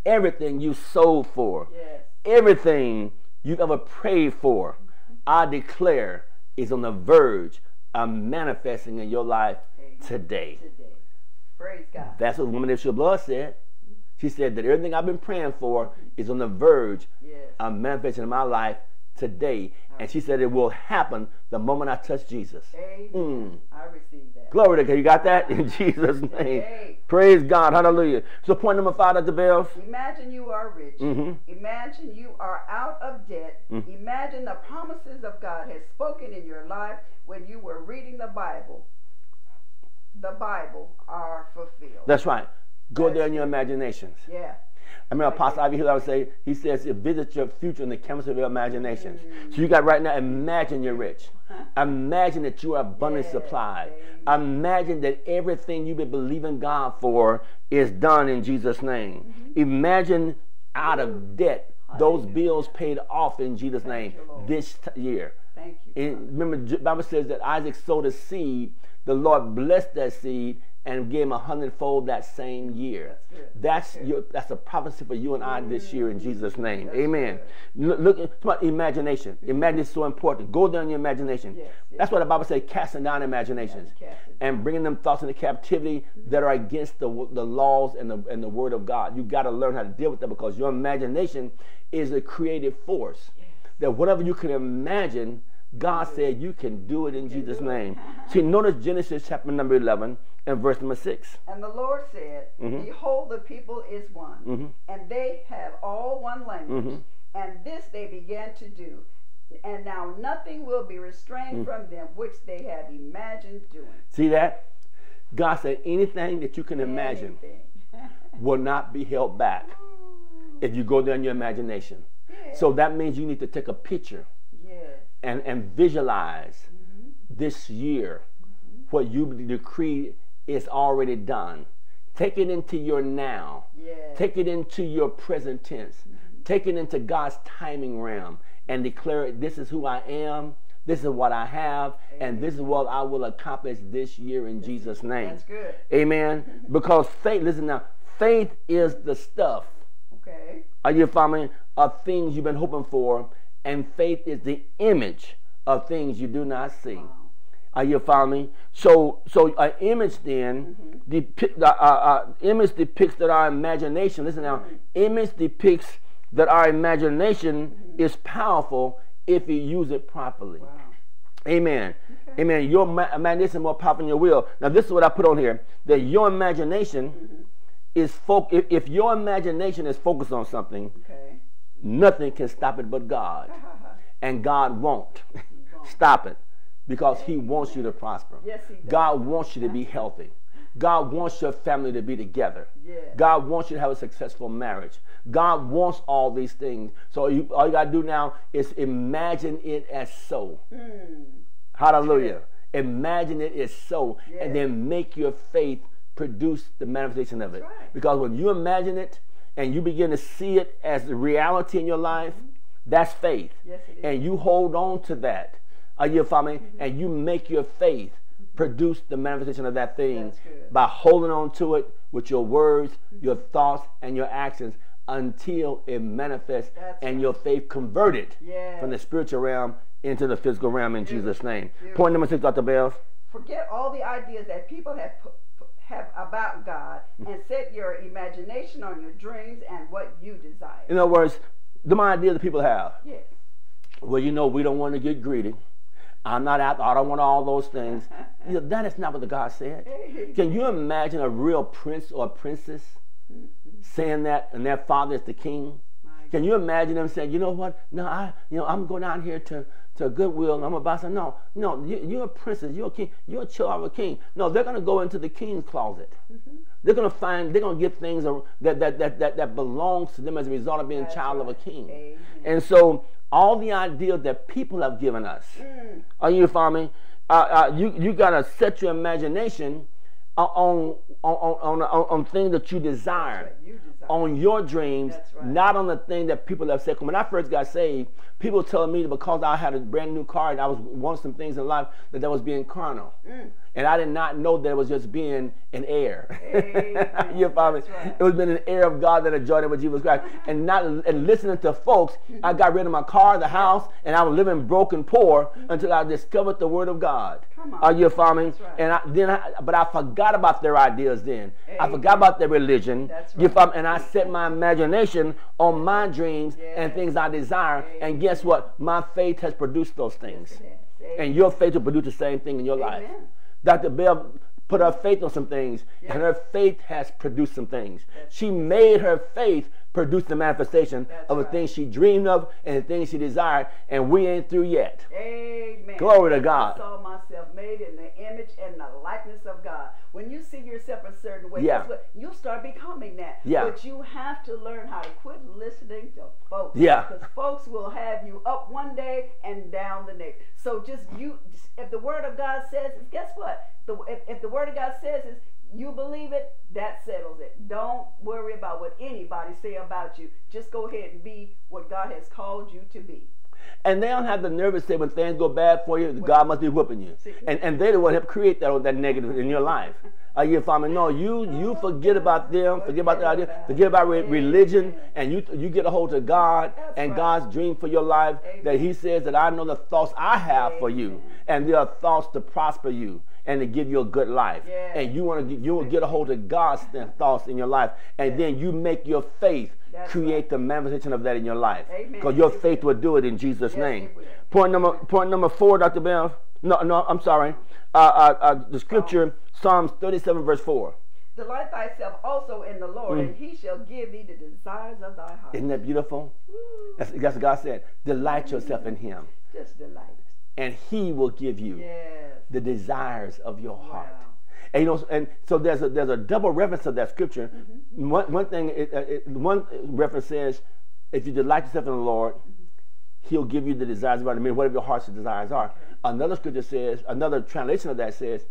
everything you sold for, Yes. everything you've ever prayed for, mm-hmm. I declare is on the verge of manifesting in your life today. Today. Praise God. That's what Woman Issue of Blood said. She said that everything I've been praying for is on the verge Yes. of manifesting in my life today. And she said it will happen the moment I touch Jesus. Amen. Mm. I receive that. Glory to God. You got that? In Jesus' name. Today. Praise God. Hallelujah. So point number five, Dr. Bells. Imagine you are rich. Mhm. Imagine you are out of debt. Mm. Imagine the promises of God has spoken in your life when you were reading the Bible. The Bible are fulfilled. That's right. Go there in your imaginations. yeah. I mean, Apostle I.V. Hilliard would say, he says, visit your future in the canvas of your imaginations. So you got right now, imagine you're rich. Imagine that you are abundantly Yes. supplied. Imagine that everything you've been believing God for is done in Jesus' name. Imagine out of debt, those bills paid off in Jesus' name you, this t- year. Thank you. And remember, Bible says that Isaac sowed a seed. The Lord blessed that seed, and gave him a hundredfold that same year. That's, that's your that's a prophecy for you and I this year in Jesus' name. That's Amen. Look, look about imagination. Imagination is so important. Go down your imagination. Yes, yes. That's what the Bible says, casting down imaginations yes, and bringing them thoughts into captivity mm-hmm. that are against the, the laws and the, and the word of God. You got to learn how to deal with that because your imagination is a creative force. That whatever you can imagine, God said you can do it in Jesus' name. See, notice Genesis chapter number 11 and verse number 6. And the Lord said, mm-hmm. Behold, the people is one, mm-hmm. and they have all one language, mm-hmm. and this they began to do. And now nothing will be restrained mm. from them which they have imagined doing. See that? God said anything that you can imagine will not be held back if you go down your imagination. Yeah. So that means you need to take a picture and, and visualize mm-hmm. this year mm-hmm. what you decree is already done. Take it into your now. Yes. Take it into your present tense. Mm-hmm. Take it into God's timing realm and declare it this is who I am, this is what I have, Amen. and this is what I will accomplish this year in Jesus' name. That's good. Amen. because faith, listen now, faith is the stuff. Okay. Are you following? Of things you've been hoping for, and faith is the image of things you do not see. Wow. Are you following me? So, so an image then mm-hmm. depict, uh, uh, uh, image depicts that our imagination. Listen now, mm-hmm. image depicts that our imagination mm-hmm. is powerful if you use it properly. Wow. Amen. Okay. Amen. Your ma- imagination is more powerful than your will. Now, this is what I put on here: that your imagination mm-hmm. is fo- if, if, your imagination is focused on something, okay. nothing can stop it but God, and God won't stop it because he wants you to prosper. Yes, he does. God wants you to be healthy. God wants your family to be together. Yeah. God wants you to have a successful marriage. God wants all these things. So you, all you got to do now is imagine it as so. Mm. Hallelujah. Imagine it as so. And then make your faith produce the manifestation of it. Right. Because when you imagine it and you begin to see it as the reality in your life, mm-hmm. that's faith. Yes, and you hold on to that are you following? Mm-hmm. And you make your faith produce the manifestation of that thing by holding on to it with your words, mm-hmm. your thoughts, and your actions until it manifests That's and right. your faith converted yes. from the spiritual realm into the physical realm in Beautiful. Jesus' name. Beautiful. Point number six, Dr. Bells. Forget all the ideas that people have put, have about God mm-hmm. and set your imagination on your dreams and what you desire. In other words, the idea that people have. Yes. Well, you know, we don't want to get greedy. I'm not out. I don't want all those things. You know, that is not what the God said. Can you imagine a real prince or princess saying that, and their father is the king? Can you imagine them saying, you know what? No, I, you know, I'm going out here to, to Goodwill and I'm about to say, no, no, you, are a princess, you're a king, you're a child of a king. No, they're going to go into the king's closet. Mm-hmm. They're going to find, they're going to get things that, that, that, that, that belongs to them as a result of being That's child right. of a king. Amen. And so all the ideas that people have given us. Mm. Are you following me? Uh, uh, you you gotta set your imagination on on on, on, on things that you desire, you desire. on your dreams, right. not on the thing that people have said. When I first got saved, people telling me that because I had a brand new car and I was wanting some things in life that that was being carnal. Mm. And I did not know that it was just being an heir. you follow me? Right. It was being an heir of God that had joined with Jesus Christ. And not and listening to folks, I got rid of my car, the house, and I was living broken poor until I discovered the word of God. Are you following? Right. And I, then, I, but I forgot about their ideas. Then Amen. I forgot about their religion. Right. You follow? And I set my imagination on my dreams yes. and things I desire. Amen. And guess what? My faith has produced those things. Yes, and your faith will produce the same thing in your Amen. life. Dr. Bev put her faith on some things, yes. and her faith has produced some things. That's she made her faith produce the manifestation That's of the right. things she dreamed of and the things she desired, and we ain't through yet. Amen. Glory to God. I saw myself made in the image and the likeness of God. When you see yourself a certain way, yeah. you start becoming that. Yeah. But you have to learn how to quit listening to folks. Yeah. Because folks will have you up one day and down the next. So just you, if the Word of God says, guess what? The, if, if the Word of God says is you believe it, that settles it. Don't worry about what anybody say about you. Just go ahead and be what God has called you to be. And they don't have the nerve to say when things go bad for you, God must be whooping you. And, and they're the one that create that, that negative in your life. Are you follow me? No, you you forget about them, forget about the idea, forget about re- religion, and you you get a hold of God and God's dream for your life. That He says that I know the thoughts I have for you, and they are thoughts to prosper you and to give you a good life. Yeah. And you want to you will get a hold of God's thoughts in your life, and then you make your faith That's create the manifestation of that in your life. Because your It faith will do it in Jesus' Yes, name. Point number point number four, Dr. Bev. No, no, I'm sorry. Uh, uh, uh, the scripture, Psalms 37, verse 4. Delight thyself also in the Lord, and he shall give thee the desires of thy heart. Isn't that beautiful? That's, that's what God said. Delight yourself in Him, Just delight. And He will give you Yes. the desires of your heart. Wow. And you know, and so there's a there's a double reference of that scripture. Mm-hmm. One one thing, it, uh, it, one reference says, if you delight yourself in the Lord, He'll give you the desires of your heart. I mean, whatever your heart's desires are. Another scripture says, another translation of that says,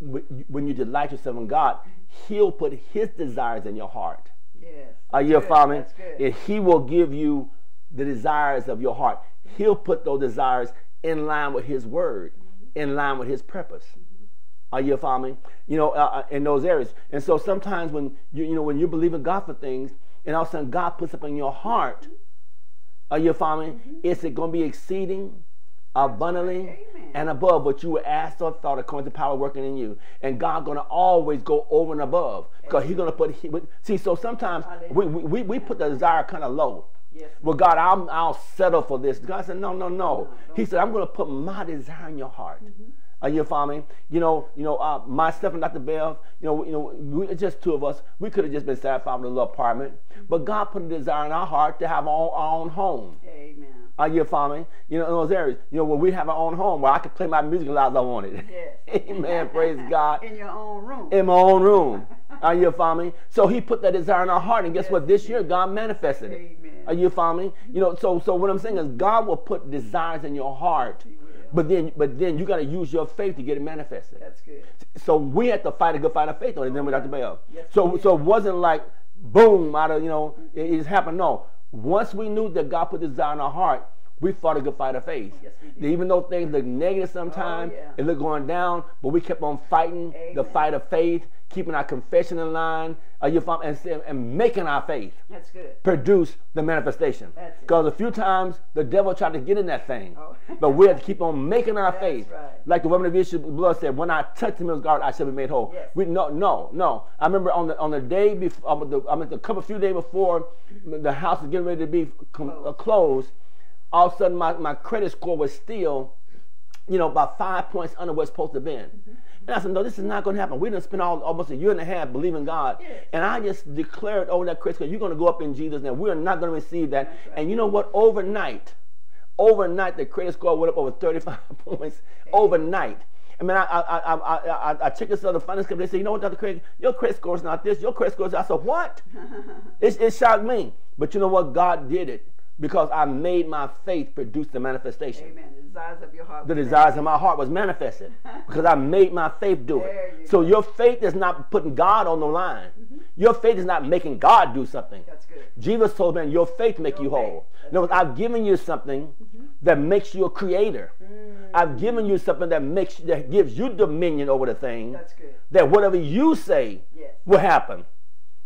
when you delight yourself in God, He'll put His desires in your heart. Yes. Are you following? And He will give you the desires of your heart. He'll put those desires in line with His word, in line with His purpose. Are you following? You know, uh, uh, in those areas. And so sometimes when you you know when you believe in God for things, and all of a sudden God puts up in your heart, are you following? Is it going to be exceeding? Abundantly Amen. and above what you were asked or thought according to power working in you, and God gonna always go over and above because He's gonna put. He, see, so sometimes we, we, we put the desire kind of low. Yes. Well, God, I'll, I'll settle for this. God said, no, no, no. He said, I'm going to put my desire in your heart. Are you following? You know, you know, uh, myself and Dr. Bev, you know, you know, we, just two of us. We could have just been satisfied with a little apartment, but God put a desire in our heart to have our own, our own home. Amen. Are you following? You know, in those areas, you know, where we have our own home where I can play my music as loud as I wanted. Yes. Amen. Praise God In your own room. in my own room. Are you following me? So he put that desire in our heart, and guess Yes, what? This year God manifested it. Amen. Are you following me? You know, so so what I'm saying is God will put desires in your heart, but then but then you got to use your faith to get it manifested. That's good. So we had to fight a good fight of faith on it. Then with Dr. Bev. Yes, so so it wasn't like boom out of you know it, just happened. No, once we knew that God put desire in our heart, we fought a good fight of faith. Yes. Even though things look negative sometimes, Oh, yeah. it looked going down, but we kept on fighting the fight of faith, keeping our confession in line, uh, you follow- and, and making our faith That's good. produce the manifestation. Because a few times the devil tried to get in that thing, Oh. but we have to keep on making our That's faith. right. Like the woman of issue of blood said, "When I touch him, God, I shall be made whole." Yes. We no, no, no. I remember on the on the day before, um, the, I mean, the couple a few days before the house was getting ready to be com- uh, closed. All of a sudden, my, my credit score was still, you know, about five points under what's supposed to have been. And I said, no, this is not going to happen. We done spent all, almost a year and a half believing God. And I just declared over that credit score, you're going to go up in Jesus' name. We are not going to receive that. Right. And you know what? Overnight, overnight, the credit score went up over 35 points. Overnight. I mean, I I I I, I, I checked this other finance company. They said, you know what, Dr. Craig, your credit score is not this. Your credit score is. I said, what? it, it shocked me. But you know what? God did it because I made my faith produce the manifestation. Amen. The desires of your heart. The desires of my heart was manifested because I made my faith do it. you So go. your faith is not putting God on the line. Mm-hmm. Your faith is not making God do something. That's good. Jesus told me, your faith make Your you whole. In other words, mm-hmm. mm. I've given you something that makes you a creator. I've given you something that makes that gives you dominion over the thing. That's good. That whatever you say Yes. will happen.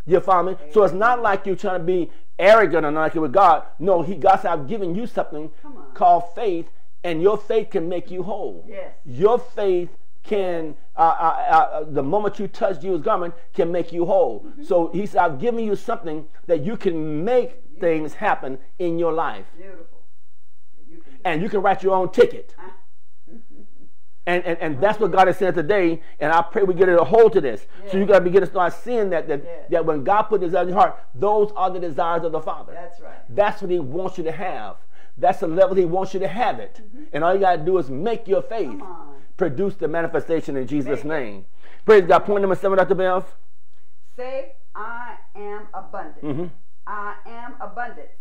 You follow me? So it's not like you're trying to be arrogant or not with God. No, He God said, I've given you something called faith, and your faith can make you whole. Yes. Your faith can, uh, uh, uh, the moment you touch Jesus' garment, can make you whole. Mm-hmm. So He said, I've given you something that you can make things happen in your life. Beautiful. You And you can write your own ticket. Ah. And, and, and that's what God is saying today. And I pray we get it a hold to this. So you got to begin to start seeing that that, Yeah. that when God put desires in your heart, those are the desires of the Father. That's right. That's what He wants you to have. That's the level He wants you to have it. And all you got to do is make your faith Mm-hmm. Produce the manifestation in Jesus' name. Praise God. Point number seven, Dr. Bells. Say, I am abundant. Mm-hmm. I am abundance.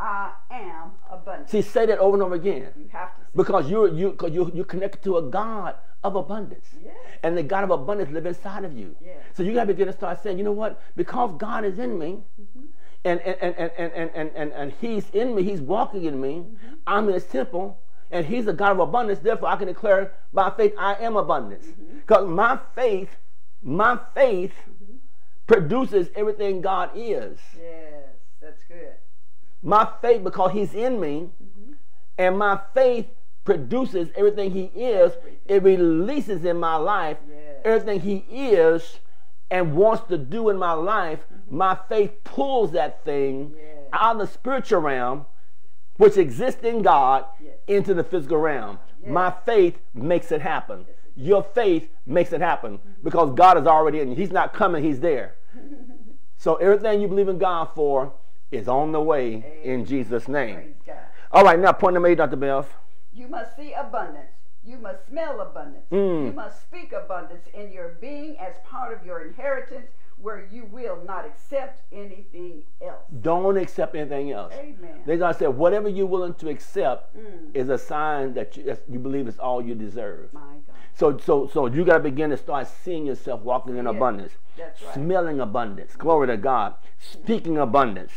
I am abundant. See, say that over and over again. you have to say Because you're, you, cause you're, you're connected to a God of abundance. Yes. And the God of abundance live inside of you. Yes. So you got to begin to start saying, you know what? Because God is in me, Mm-hmm and, and, and, and, and, and, and he's in me, he's walking in me. Mm-hmm. I'm in his temple, and he's a God of abundance, therefore I can declare by faith I am abundance. Because mm-hmm. my faith, my faith mm-hmm. produces everything God is. Yes, that's good. My faith, because he's in me, mm-hmm. and my faith produces everything he is, everything. it releases in my life yes. everything he is and wants to do in my life. My faith pulls that thing Yes. out of the spiritual realm, which exists in God, Yes. into the physical realm. Yes. My faith makes it happen. Your faith makes it happen because God is already in you. He's not coming, He's there. So everything you believe in God for is on the way in Jesus' name. All right, now point number eight, Dr. Bev. You must see abundance. You must smell abundance. Mm. You must speak abundance in your being as part of your inheritance, where you will not accept anything else. Don't accept anything else. Amen. They I said, whatever you're willing to accept Mm. is a sign that you, you believe is all you deserve. My God. So, so, so you got to begin to start seeing yourself walking in abundance, that's right. smelling abundance. Glory to God. Speaking abundance.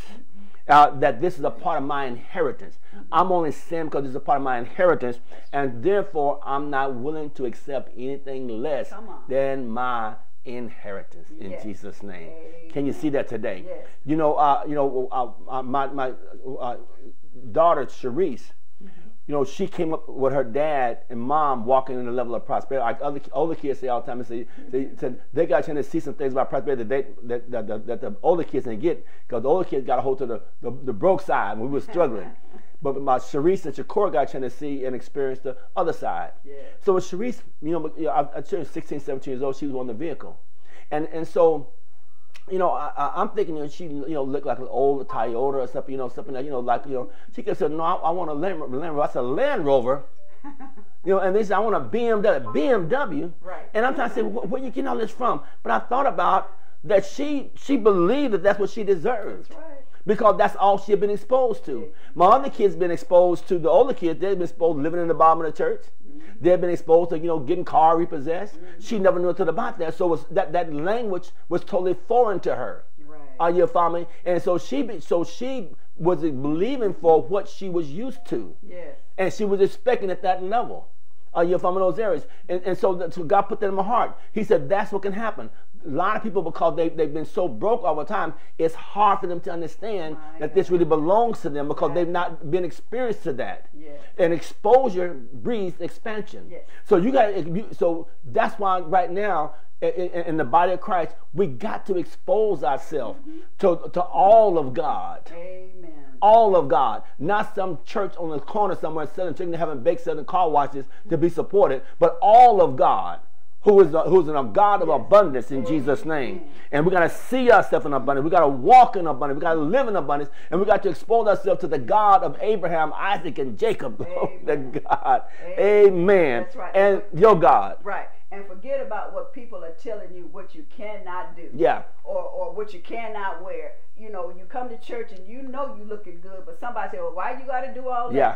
Uh, that this is a part of my inheritance. I'm only saying because this is a part of my inheritance, and therefore I'm not willing to accept anything less than my inheritance in Yes. Jesus' name. Amen. Can you see that today? Yes. You know, uh, you know, uh, uh, my my uh, daughter Cherise. You know, she came up with her dad and mom walking in a level of prosperity. Like other older kids say all the time, and say they said they got a chance to see some things about prosperity that they, that, that, that, that the older kids didn't get because the older kids got a hold to the, the, the broke side when we were struggling. but my Cherise and Shakur got a chance to see and experience the other side. Yes. So with Cherise, you know, you know, I, I turned 16, 17 years old. She was on the vehicle, and and so you know, I, I'm thinking you know, she, you know, looked like an old Toyota or something, you know, something that, you know, like, you know, she could have said, no, I, I want a Land, Land Rover. I said, Land Rover. You know, and they said, I want a BMW, BMW. Right. And I'm trying to say, where, where you getting all this from? But I thought about that she, she believed that that's what she deserved. Right. Because that's all she had been exposed to. My other kids been exposed to the older kids. They've been exposed to living in the bottom of the church. Mm-hmm. They've been exposed to you know getting car repossessed. Mm-hmm. She never knew until about that. So it was that that language was totally foreign to her. Right. Are you following me? And so she be, so she was believing for what she was used to, Yes. and she was expecting at that level. Are you following those areas? And, and so, that, so God put that in my heart. He said that's what can happen. A lot of people, because they, they've been so broke all the time, it's hard for them to understand My that this really belongs to them because Right. they've not been experienced to that. Yes. And exposure breeds expansion. Yes. So you got so that's why right now in, in- the body of Christ we got to expose ourselves Mm-hmm. to, to all of God. Amen. All of God, not some church on the corner somewhere selling chicken to having bake selling car washes to be supported, but all of God, who is a, who's a God of abundance in Jesus' name. And we got to see ourselves in abundance. We got to walk in abundance. We got to live in abundance, and we got to expose ourselves to the God of Abraham, Isaac, and Jacob. Oh, Glory to God. Amen. Amen. That's right. And your God. Right. And forget about what people are telling you what you cannot do. Yeah. Or, or what you cannot wear. You know, you come to church and you know you looking good, but somebody say, well, why you got to do all that? Yeah.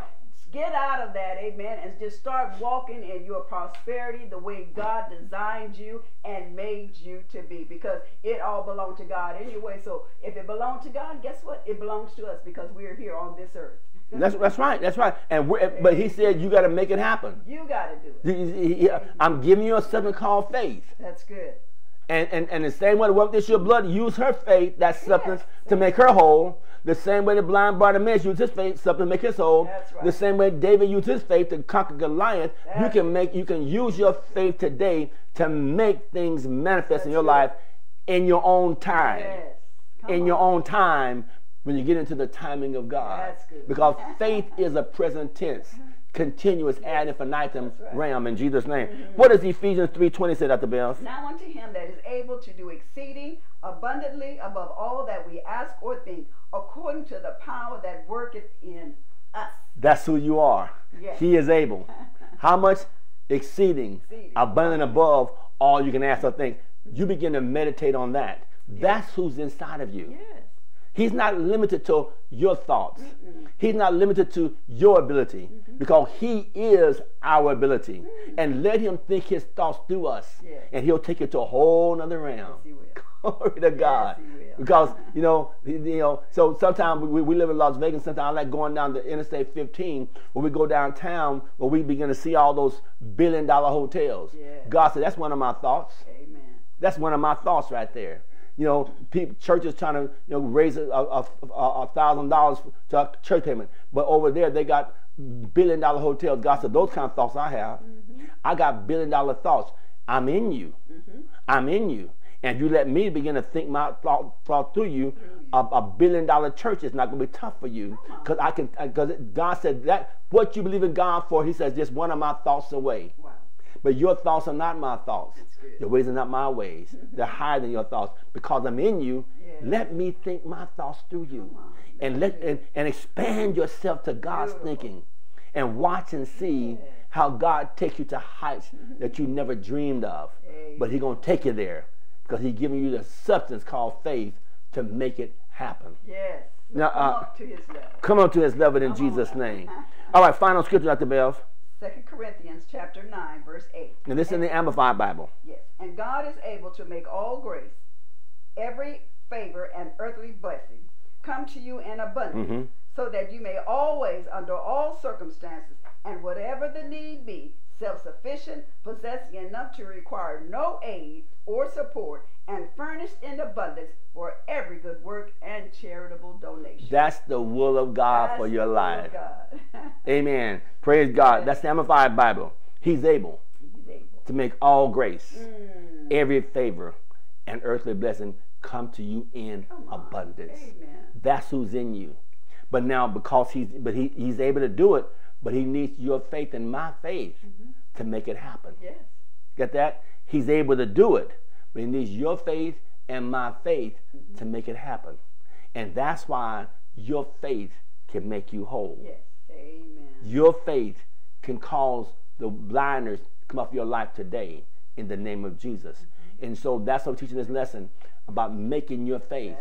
Get out of that, amen, and just start walking in your prosperity the way God designed you and made you to be because it all belonged to God anyway. So if it belonged to God, guess what? It belongs to us because we're here on this earth. That's, that's right. That's right. And we're, but he said you got to make it happen. You got to do it. I'm giving you a something called faith. That's good. And, and, and the same way the work this your blood, use her faith, that substance, to make her whole. The same way the blind Bartimaeus used his faith, something to make his whole. That's right. The same way David used his faith to conquer Goliath. you can make you can use your faith today to make things manifest in your life in your own time. Yes. In your own time when you get into the timing of God. That's good. Because faith is a present tense, continuous ad infinitum right. Realm in Jesus' name. Mm-hmm. What does Ephesians 3.20 say, Dr. Bells? Now unto him that is able to do exceeding abundantly above all that we ask or think, according to the power that worketh in us. That's who you are. Yes. He is able. How much? Exceeding, Exceeding. abundant above all you can ask or think. You begin to meditate on that. That's who's inside of you. Yes. He's not limited to your thoughts. He's not limited to your ability because He is our ability. And let Him think His thoughts through us, Yes. and He'll take you to a whole nother realm. Will. Glory to God. Because you know, you know. So sometimes we, we live in Las Vegas. Sometimes I like going down the Interstate 15 when we go downtown, where we begin to see all those billion dollar hotels. Yes. God said that's one of my thoughts. Amen. That's one of my thoughts right there. You know, people, churches trying to you know raise a, thousand dollars to a church payment, but over there they got billion dollar hotels. God said those kind of thoughts I have. Mm-hmm. I got billion dollar thoughts. I'm in you. Mm-hmm. I'm in you. And you let me begin to think my thought, thought through you, a, a, billion dollar church is not going to be tough for you because I can because God said that what you believe in God for, He says just one of my thoughts away. But your thoughts are not my thoughts. Your ways are not my ways. They're higher than your thoughts. Because I'm in you, yeah. let me think my thoughts through you. And let and, and expand yourself to God's Beautiful. thinking. And watch and see yeah. how God takes you to heights that you never dreamed of. But He's gonna take you there because He's giving you the substance called faith to make it happen. Yes. Now, come uh, up to his level. Come up to his level in come Jesus' on. name. All right, final scripture, Dr. Bev. Second Corinthians chapter 9, verse 8. And this is in the Amplified Bible. Yes. And God is able to make all grace, every favor and earthly blessing come to you in abundance, mm-hmm. so that you may always, under all circumstances, and whatever the need be, self sufficient, possessing enough to require no aid or support, and furnished in abundance for every good work and charitable donation. That's the will of God That's for your life. Amen. Praise God. That's the Amplified Bible. He's able, He's able. to make all grace, mm. every favor, and earthly blessing come to you in abundance. Amen. That's who's in you. But now, because he's but he, he's able to do it, but he needs your faith and my faith mm-hmm. to make it happen. Yes. Get that? He's able to do it, but he needs your faith and my faith mm-hmm. to make it happen. And that's why your faith can make you whole. Yes. Amen. Your faith can cause the blinders to come off your life today in the name of Jesus. Mm-hmm. And so that's what we're teaching this lesson about making your faith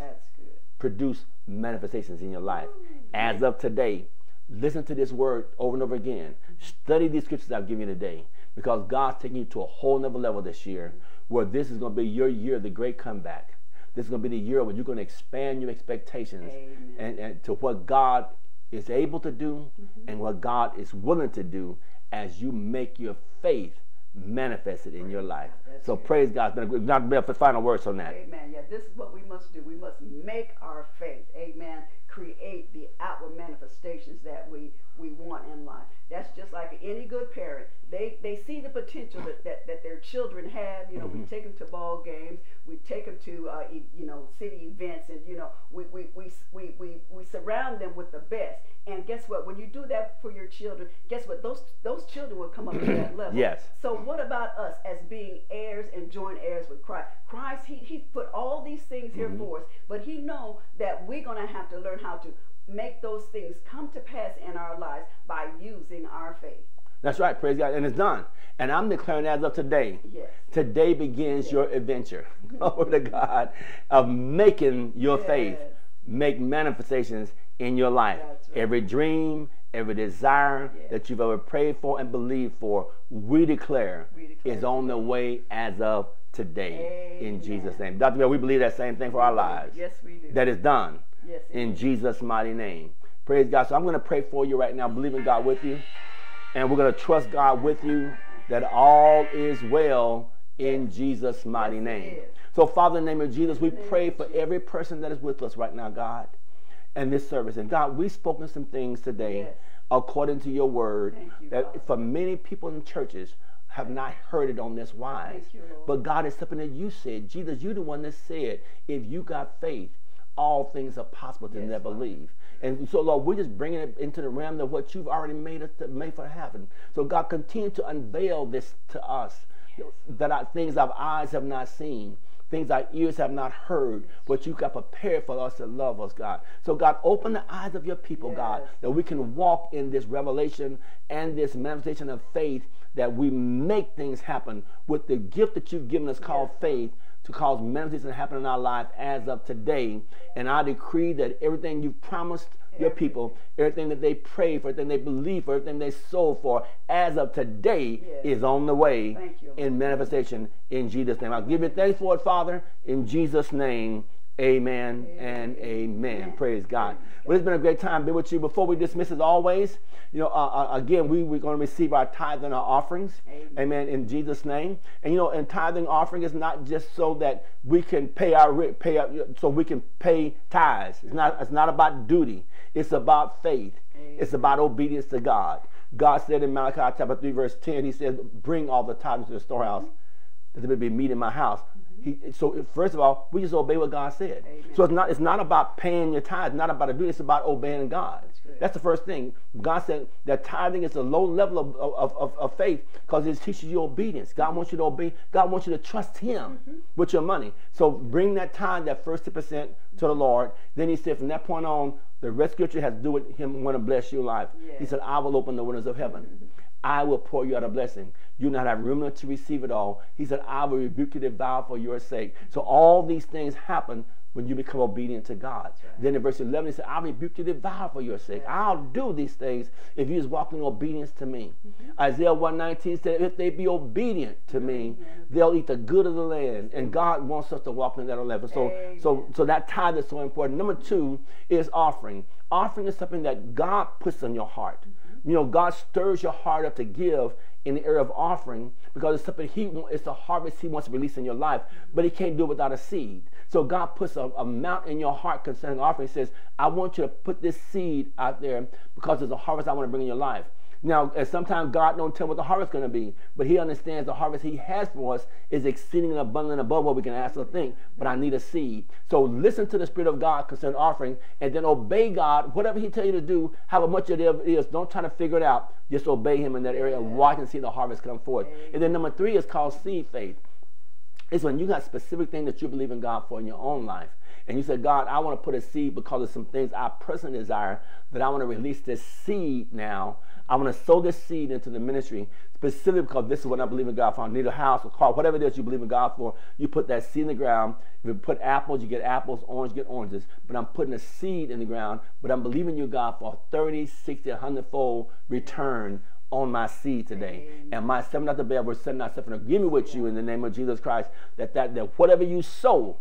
produce manifestations in your life. As of today, listen to this word over and over again. Study these scriptures I've given you today because God's taking you to a whole nother level this year where this is going to be your year of the great comeback. This is going to be the year where you're going to expand your expectations and, and, to what God is able to do mm-hmm. and what God is willing to do as you make your faith manifested in your life. That's so praise God. Not be for final words on that. Amen. Yeah, this is what we must do. We must make our faith. Amen. Create the outward manifestations that we we want in life. That's just like any good parent. They they see the potential that, that, that their children have. You know, mm-hmm. we take them to ball games. We take them to uh, you know city events, and you know we we, we, we, we we surround them with the best. And guess what? When you do that for your children, guess what? Those those children will come up to that level. Yes. So what about us as being heirs and joint heirs with Christ? Christ, he he put all these things here mm-hmm. for us, but he know that we're gonna have to learn how to make those things come to pass in our lives by using our faith. That's right, praise God. And it's done. And I'm declaring as of today, yes. today begins yes. your adventure, glory to God, of making your yes. faith make manifestations in your life. Right. Every dream, every desire that you've ever prayed for and believed for, we declare, we declare is on the way as of today Amen. in Jesus' name. Dr. Bev, we believe that same thing for our lives. Yes, we do. That is done yes, in Jesus' mighty name. Praise God. So I'm going to pray for you right now, believing God with you. And we're going to trust God with you that all is well in Jesus' mighty name. So, Father, in the name of Jesus, we pray for every person that is with us right now, God, and this service. And God, we've spoken some things today according to your word you, that for many people in churches, have not heard it on this wise. You, but God is something that you said. Jesus, you're the one that said, if you got faith, all things are possible to yes, them that believe. And so, Lord, we're just bringing it into the realm of what you've already made us to made for heaven. So, God, continue to unveil this to us yes. that our, things our eyes have not seen, things our ears have not heard, what you got prepared for us to love us, God. So, God, open the eyes of your people, yes. God, that we can walk in this revelation and this manifestation of faith that we make things happen with the gift that you've given us called faith to cause manifestation to happen in our life as of today. And I decree that everything you've promised your people, everything that they pray for, everything they believe for, everything they sow for, as of today yes. is on the way in manifestation in Jesus' name. I'll give you thanks for it, Father, in Jesus' name. Amen and amen. Praise God. Well, it's been a great time being with you. Before we dismiss, as always, you know, uh, uh, again, we, we're going to receive our tithe and our offerings. Amen. amen. In Jesus' name. And, you know, and tithing offering is not just so that we can pay our, pay our, so we can pay tithes. It's not, it's not about duty. It's about faith. Amen. It's about obedience to God. God said in Malachi chapter 3, verse 10, he said, bring all the tithes to the storehouse, that there may be meat in my house. He, so first of all, we just obey what God said. Amen. So it's not it's not about paying your tithe, not about a duty. It's about obeying God. That's, That's, the first thing. God said that tithing is a low level of, of, of, of faith because it teaches you obedience. God wants you to obey. God wants you to trust Him mm-hmm. with your money. So bring that tithe, that first 10% to the Lord. Then He said, from that point on, the rest of scripture has to do with Him want to bless your life. Yes. He said, I will open the windows of heaven. Mm-hmm. I will pour you out a blessing. You not have room enough to receive it all. He said, I will rebuke you devour for your sake. So all these things happen when you become obedient to God. Right. Then in verse 11, he said, I'll rebuke you devour for your sake. I'll do these things if you just walk in obedience to me. Mm-hmm. Isaiah 119 said, if they be obedient to me, they'll eat the good of the land. And God wants us to walk in that level. So, so, so that tithe is so important. Number two is offering. Offering is something that God puts on your heart. You know, God stirs your heart up to give in the area of offering because it's something He it's a harvest He wants to release in your life, but He can't do it without a seed. So God puts a amount in your heart concerning offering. He says, I want you to put this seed out there because there's a harvest I want to bring in your life. Now, sometimes God don't tell what the harvest is going to be, but He understands the harvest He has for us is exceeding abundant above what we can ask or think. But I need a seed. So listen to the Spirit of God concerning offering, and then obey God. Whatever He tell you to do, however much it is, don't try to figure it out. Just obey Him in that area and watch and see the harvest come forth. And then number three is called seed faith. It's when you got specific thing that you believe in God for in your own life and you said, God, I want to put a seed because of some things I personally desire, that I want to release this seed now I want to sow this seed into the ministry specifically because this is what I believe in God for. I need a house, a car, whatever it is you believe in God for. You put that seed in the ground. If you put apples, you get apples, orange, get oranges. But I'm putting a seed in the ground, but I'm believing you, God, for 30, 60, 100 fold return on my seed today. Amen. And my seven out the bed, we're setting ourselves in agreement with you in the name of Jesus Christ that, that, that whatever you sow,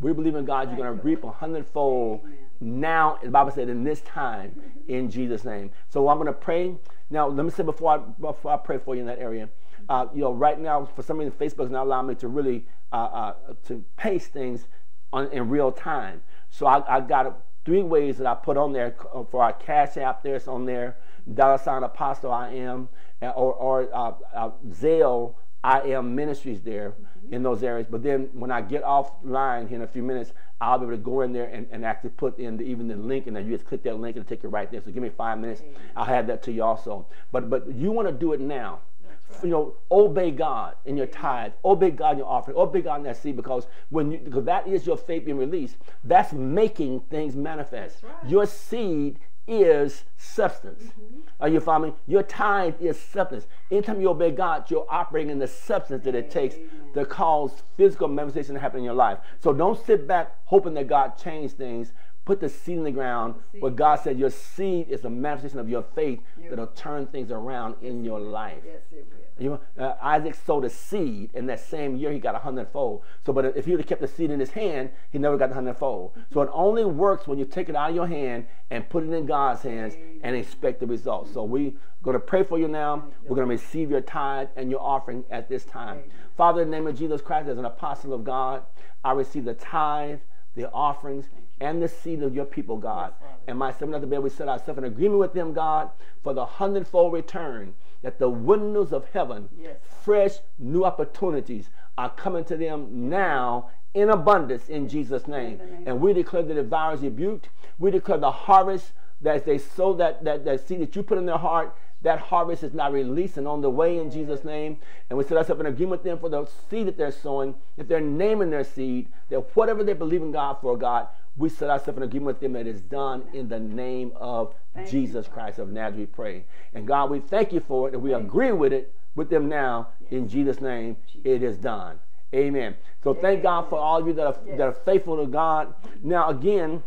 we believe in God, you're going to reap a hundredfold now. The Bible said in this time, in Jesus' name. So I'm going to pray. Now, let me say before I, before I pray for you in that area, uh, you know, right now, for some reason, Facebook's not allowing me to really uh, uh, to paste things on, in real time. So I, I got three ways that I put on there uh, for our Cash App. There's on there, dollar sign Apostle I am, or, or uh, uh, Zelle I am ministries there in those areas. But then when I get offline here in a few minutes, I'll be able to go in there and, and actually put in the, even the link, and then you just click that link and take you right there. So give me five minutes. I'll have that to you also. But but you want to do it now. Right. You know, obey God in your tithe, obey God in your offering, obey God in that seed, because when you because that is your faith being released. That's making things manifest. Right. Your seed is substance. Mm-hmm. Are you following me? Your tithe is substance. Anytime you obey God, you're operating in the substance that it takes Amen. to cause physical manifestation to happen in your life. So don't sit back hoping that God change things. Put the seed in the ground where God said your seed is a manifestation of your faith that'll turn things around in your life. Yes, it will. You know, uh, Isaac sowed a seed, and that same year he got a hundredfold. So, but if he would have kept the seed in his hand, he never got the hundredfold. So it only works when you take it out of your hand and put it in God's hands and expect the results. So we're going to pray for you now. We're going to receive your tithe and your offering at this time. Father, in the name of Jesus Christ, as an apostle of God, I receive the tithe, the offerings, and the seed of your people, God. and my seven of the bed, we set ourselves in agreement with them, God, for the hundredfold return that the windows of heaven, yes. fresh new opportunities are coming to them now in abundance in Jesus' name. name. And we declare that the virus rebuked. We declare the harvest that they sow that, that, that seed that you put in their heart, that harvest is now released and on the way in Jesus' name. And we set ourselves in agreement with them for the seed that they're sowing, if they're naming their seed, that whatever they believe in God for, God, we set ourselves in agreement with them that is done in the name of thank Jesus you. Christ of Nazareth, we pray. And God, we thank you for it, and we thank agree you. with it with them now. Yes. In Jesus' name, it is done. Amen. So Amen. thank God for all of you that are, yes. that are faithful to God. Now, again,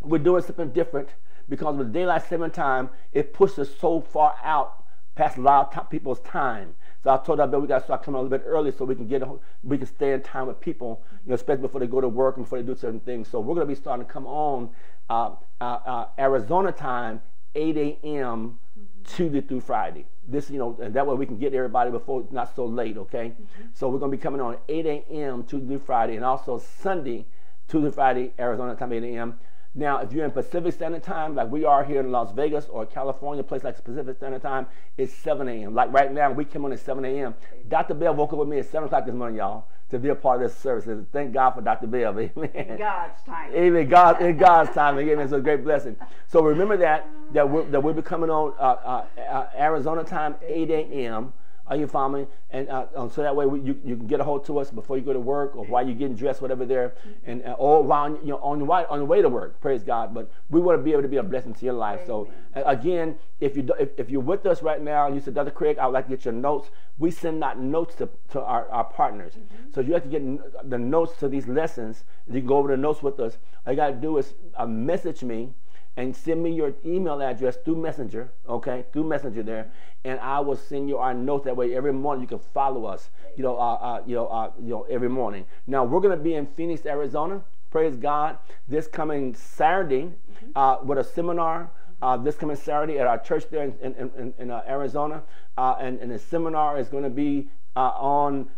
we're doing something different because with daylight saving time, it pushes us so far out past a lot of people's time. So I told her, "But we got to start coming a little bit early so we can get we can stay in time with people, you know, especially before they go to work and before they do certain things. So we're going to be starting to come on uh, uh, uh, Arizona time, 8 a.m. Tuesday through Friday. This, you know, and that way we can get everybody before not so late, okay? Mm-hmm. So we're going to be coming on 8 a.m. Tuesday through Friday, and also Sunday, Tuesday Friday, Arizona time 8 a.m. Now, if you're in Pacific Standard Time, like we are here in Las Vegas or California, place like Pacific Standard Time, it's 7 a.m. Like right now, we came on at 7 a.m. Dr. Bev woke up with me at 7 o'clock this morning, y'all, to be a part of this service. And thank God for Dr. Bev. Amen. In God's time. Amen. God, in God's time. Amen. It's a great blessing. So remember that, that, we're, that we'll be coming on uh, uh, uh, Arizona time, 8 a.m. Are you following? And uh, um, so that way we, you, you can get a hold to us before you go to work or while you're getting dressed, whatever there, and uh, or while you know on your way on your way to work. Praise God. But we want to be able to be a blessing to your life. So uh, again, if you if, if you're with us right now and you said, Dr. Craig, I would like to get your notes. We send out notes to, to our, our partners. Mm-hmm. So you have to get the notes to these lessons. You can go over the notes with us. All you got to do is uh, message me and send me your email address through Messenger, okay, through Messenger there, and I will send you our notes. That way, every morning you can follow us, you know, uh, uh, you know, uh, you know, every morning. Now we're gonna be in Phoenix, Arizona. Praise God! This coming Saturday, uh, with a seminar. Uh, this coming Saturday at our church there in, in, in, in uh, Arizona, and, and the seminar is going to be on.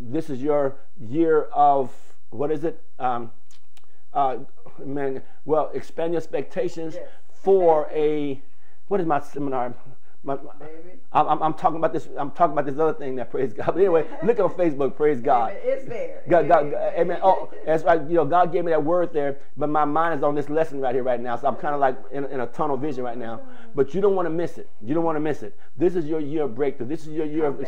this is your year of what is it? Um, uh, man, well, expand your expectations yes. for a, what is my seminar? My, I'm, I'm, talking about this. I'm talking about this other thing that praise God. But anyway, look on Facebook. Praise God. Amen. It's there. God, God, amen. Oh, that's right. You know, God gave me that word there, but my mind is on this lesson right here, right now. So I'm kind of like in, in, a tunnel vision right now. But you don't want to miss it. You don't want to miss it. This is your year of breakthrough. This is your year of.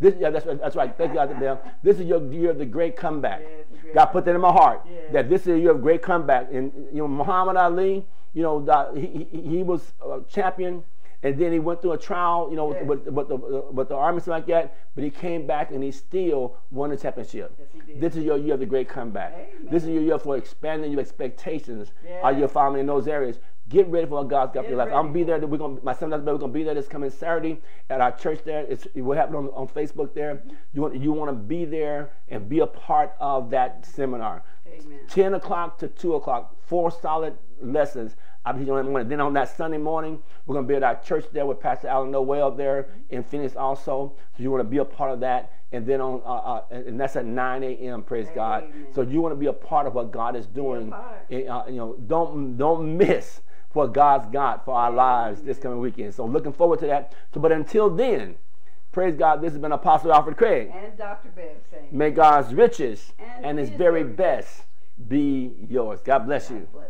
This, yeah, that's right. That's right. Thank you, Dr. Bev. This is your year of the great comeback. Yes, God put that in my heart. Yes. That this is a year of great comeback. And you know, Muhammad Ali, you know, he, he, he was a champion and then he went through a trial, you know, yes. with, with, the with the army like that. But he came back and he still won the championship. Yes, this is your year of the great comeback. Amen. This is your year for expanding your expectations. Yes. Are your family in those areas? Get ready for what God's got for your life. I'm gonna be there. We're gonna my son we're gonna be there this coming Saturday at our church there. It's, it will happen on, on Facebook there. You want you want to be there and be a part of that seminar. Amen. Ten o'clock to two o'clock, four solid lessons. I'll be on that morning. Then on that Sunday morning, we're gonna be at our church there with Pastor Alan Noel there in Phoenix also. So you want to be a part of that. And then on uh, uh, and that's at 9 a.m. Praise Amen. God. So you want to be a part of what God is doing. And, uh, you know, don't don't miss what God's got for our lives this coming weekend. So looking forward to that. So, but until then, praise God, this has been Apostle Alfred Craig. And Dr. Bev saying. May God's riches and, and his very best be yours. God bless God you. Bless.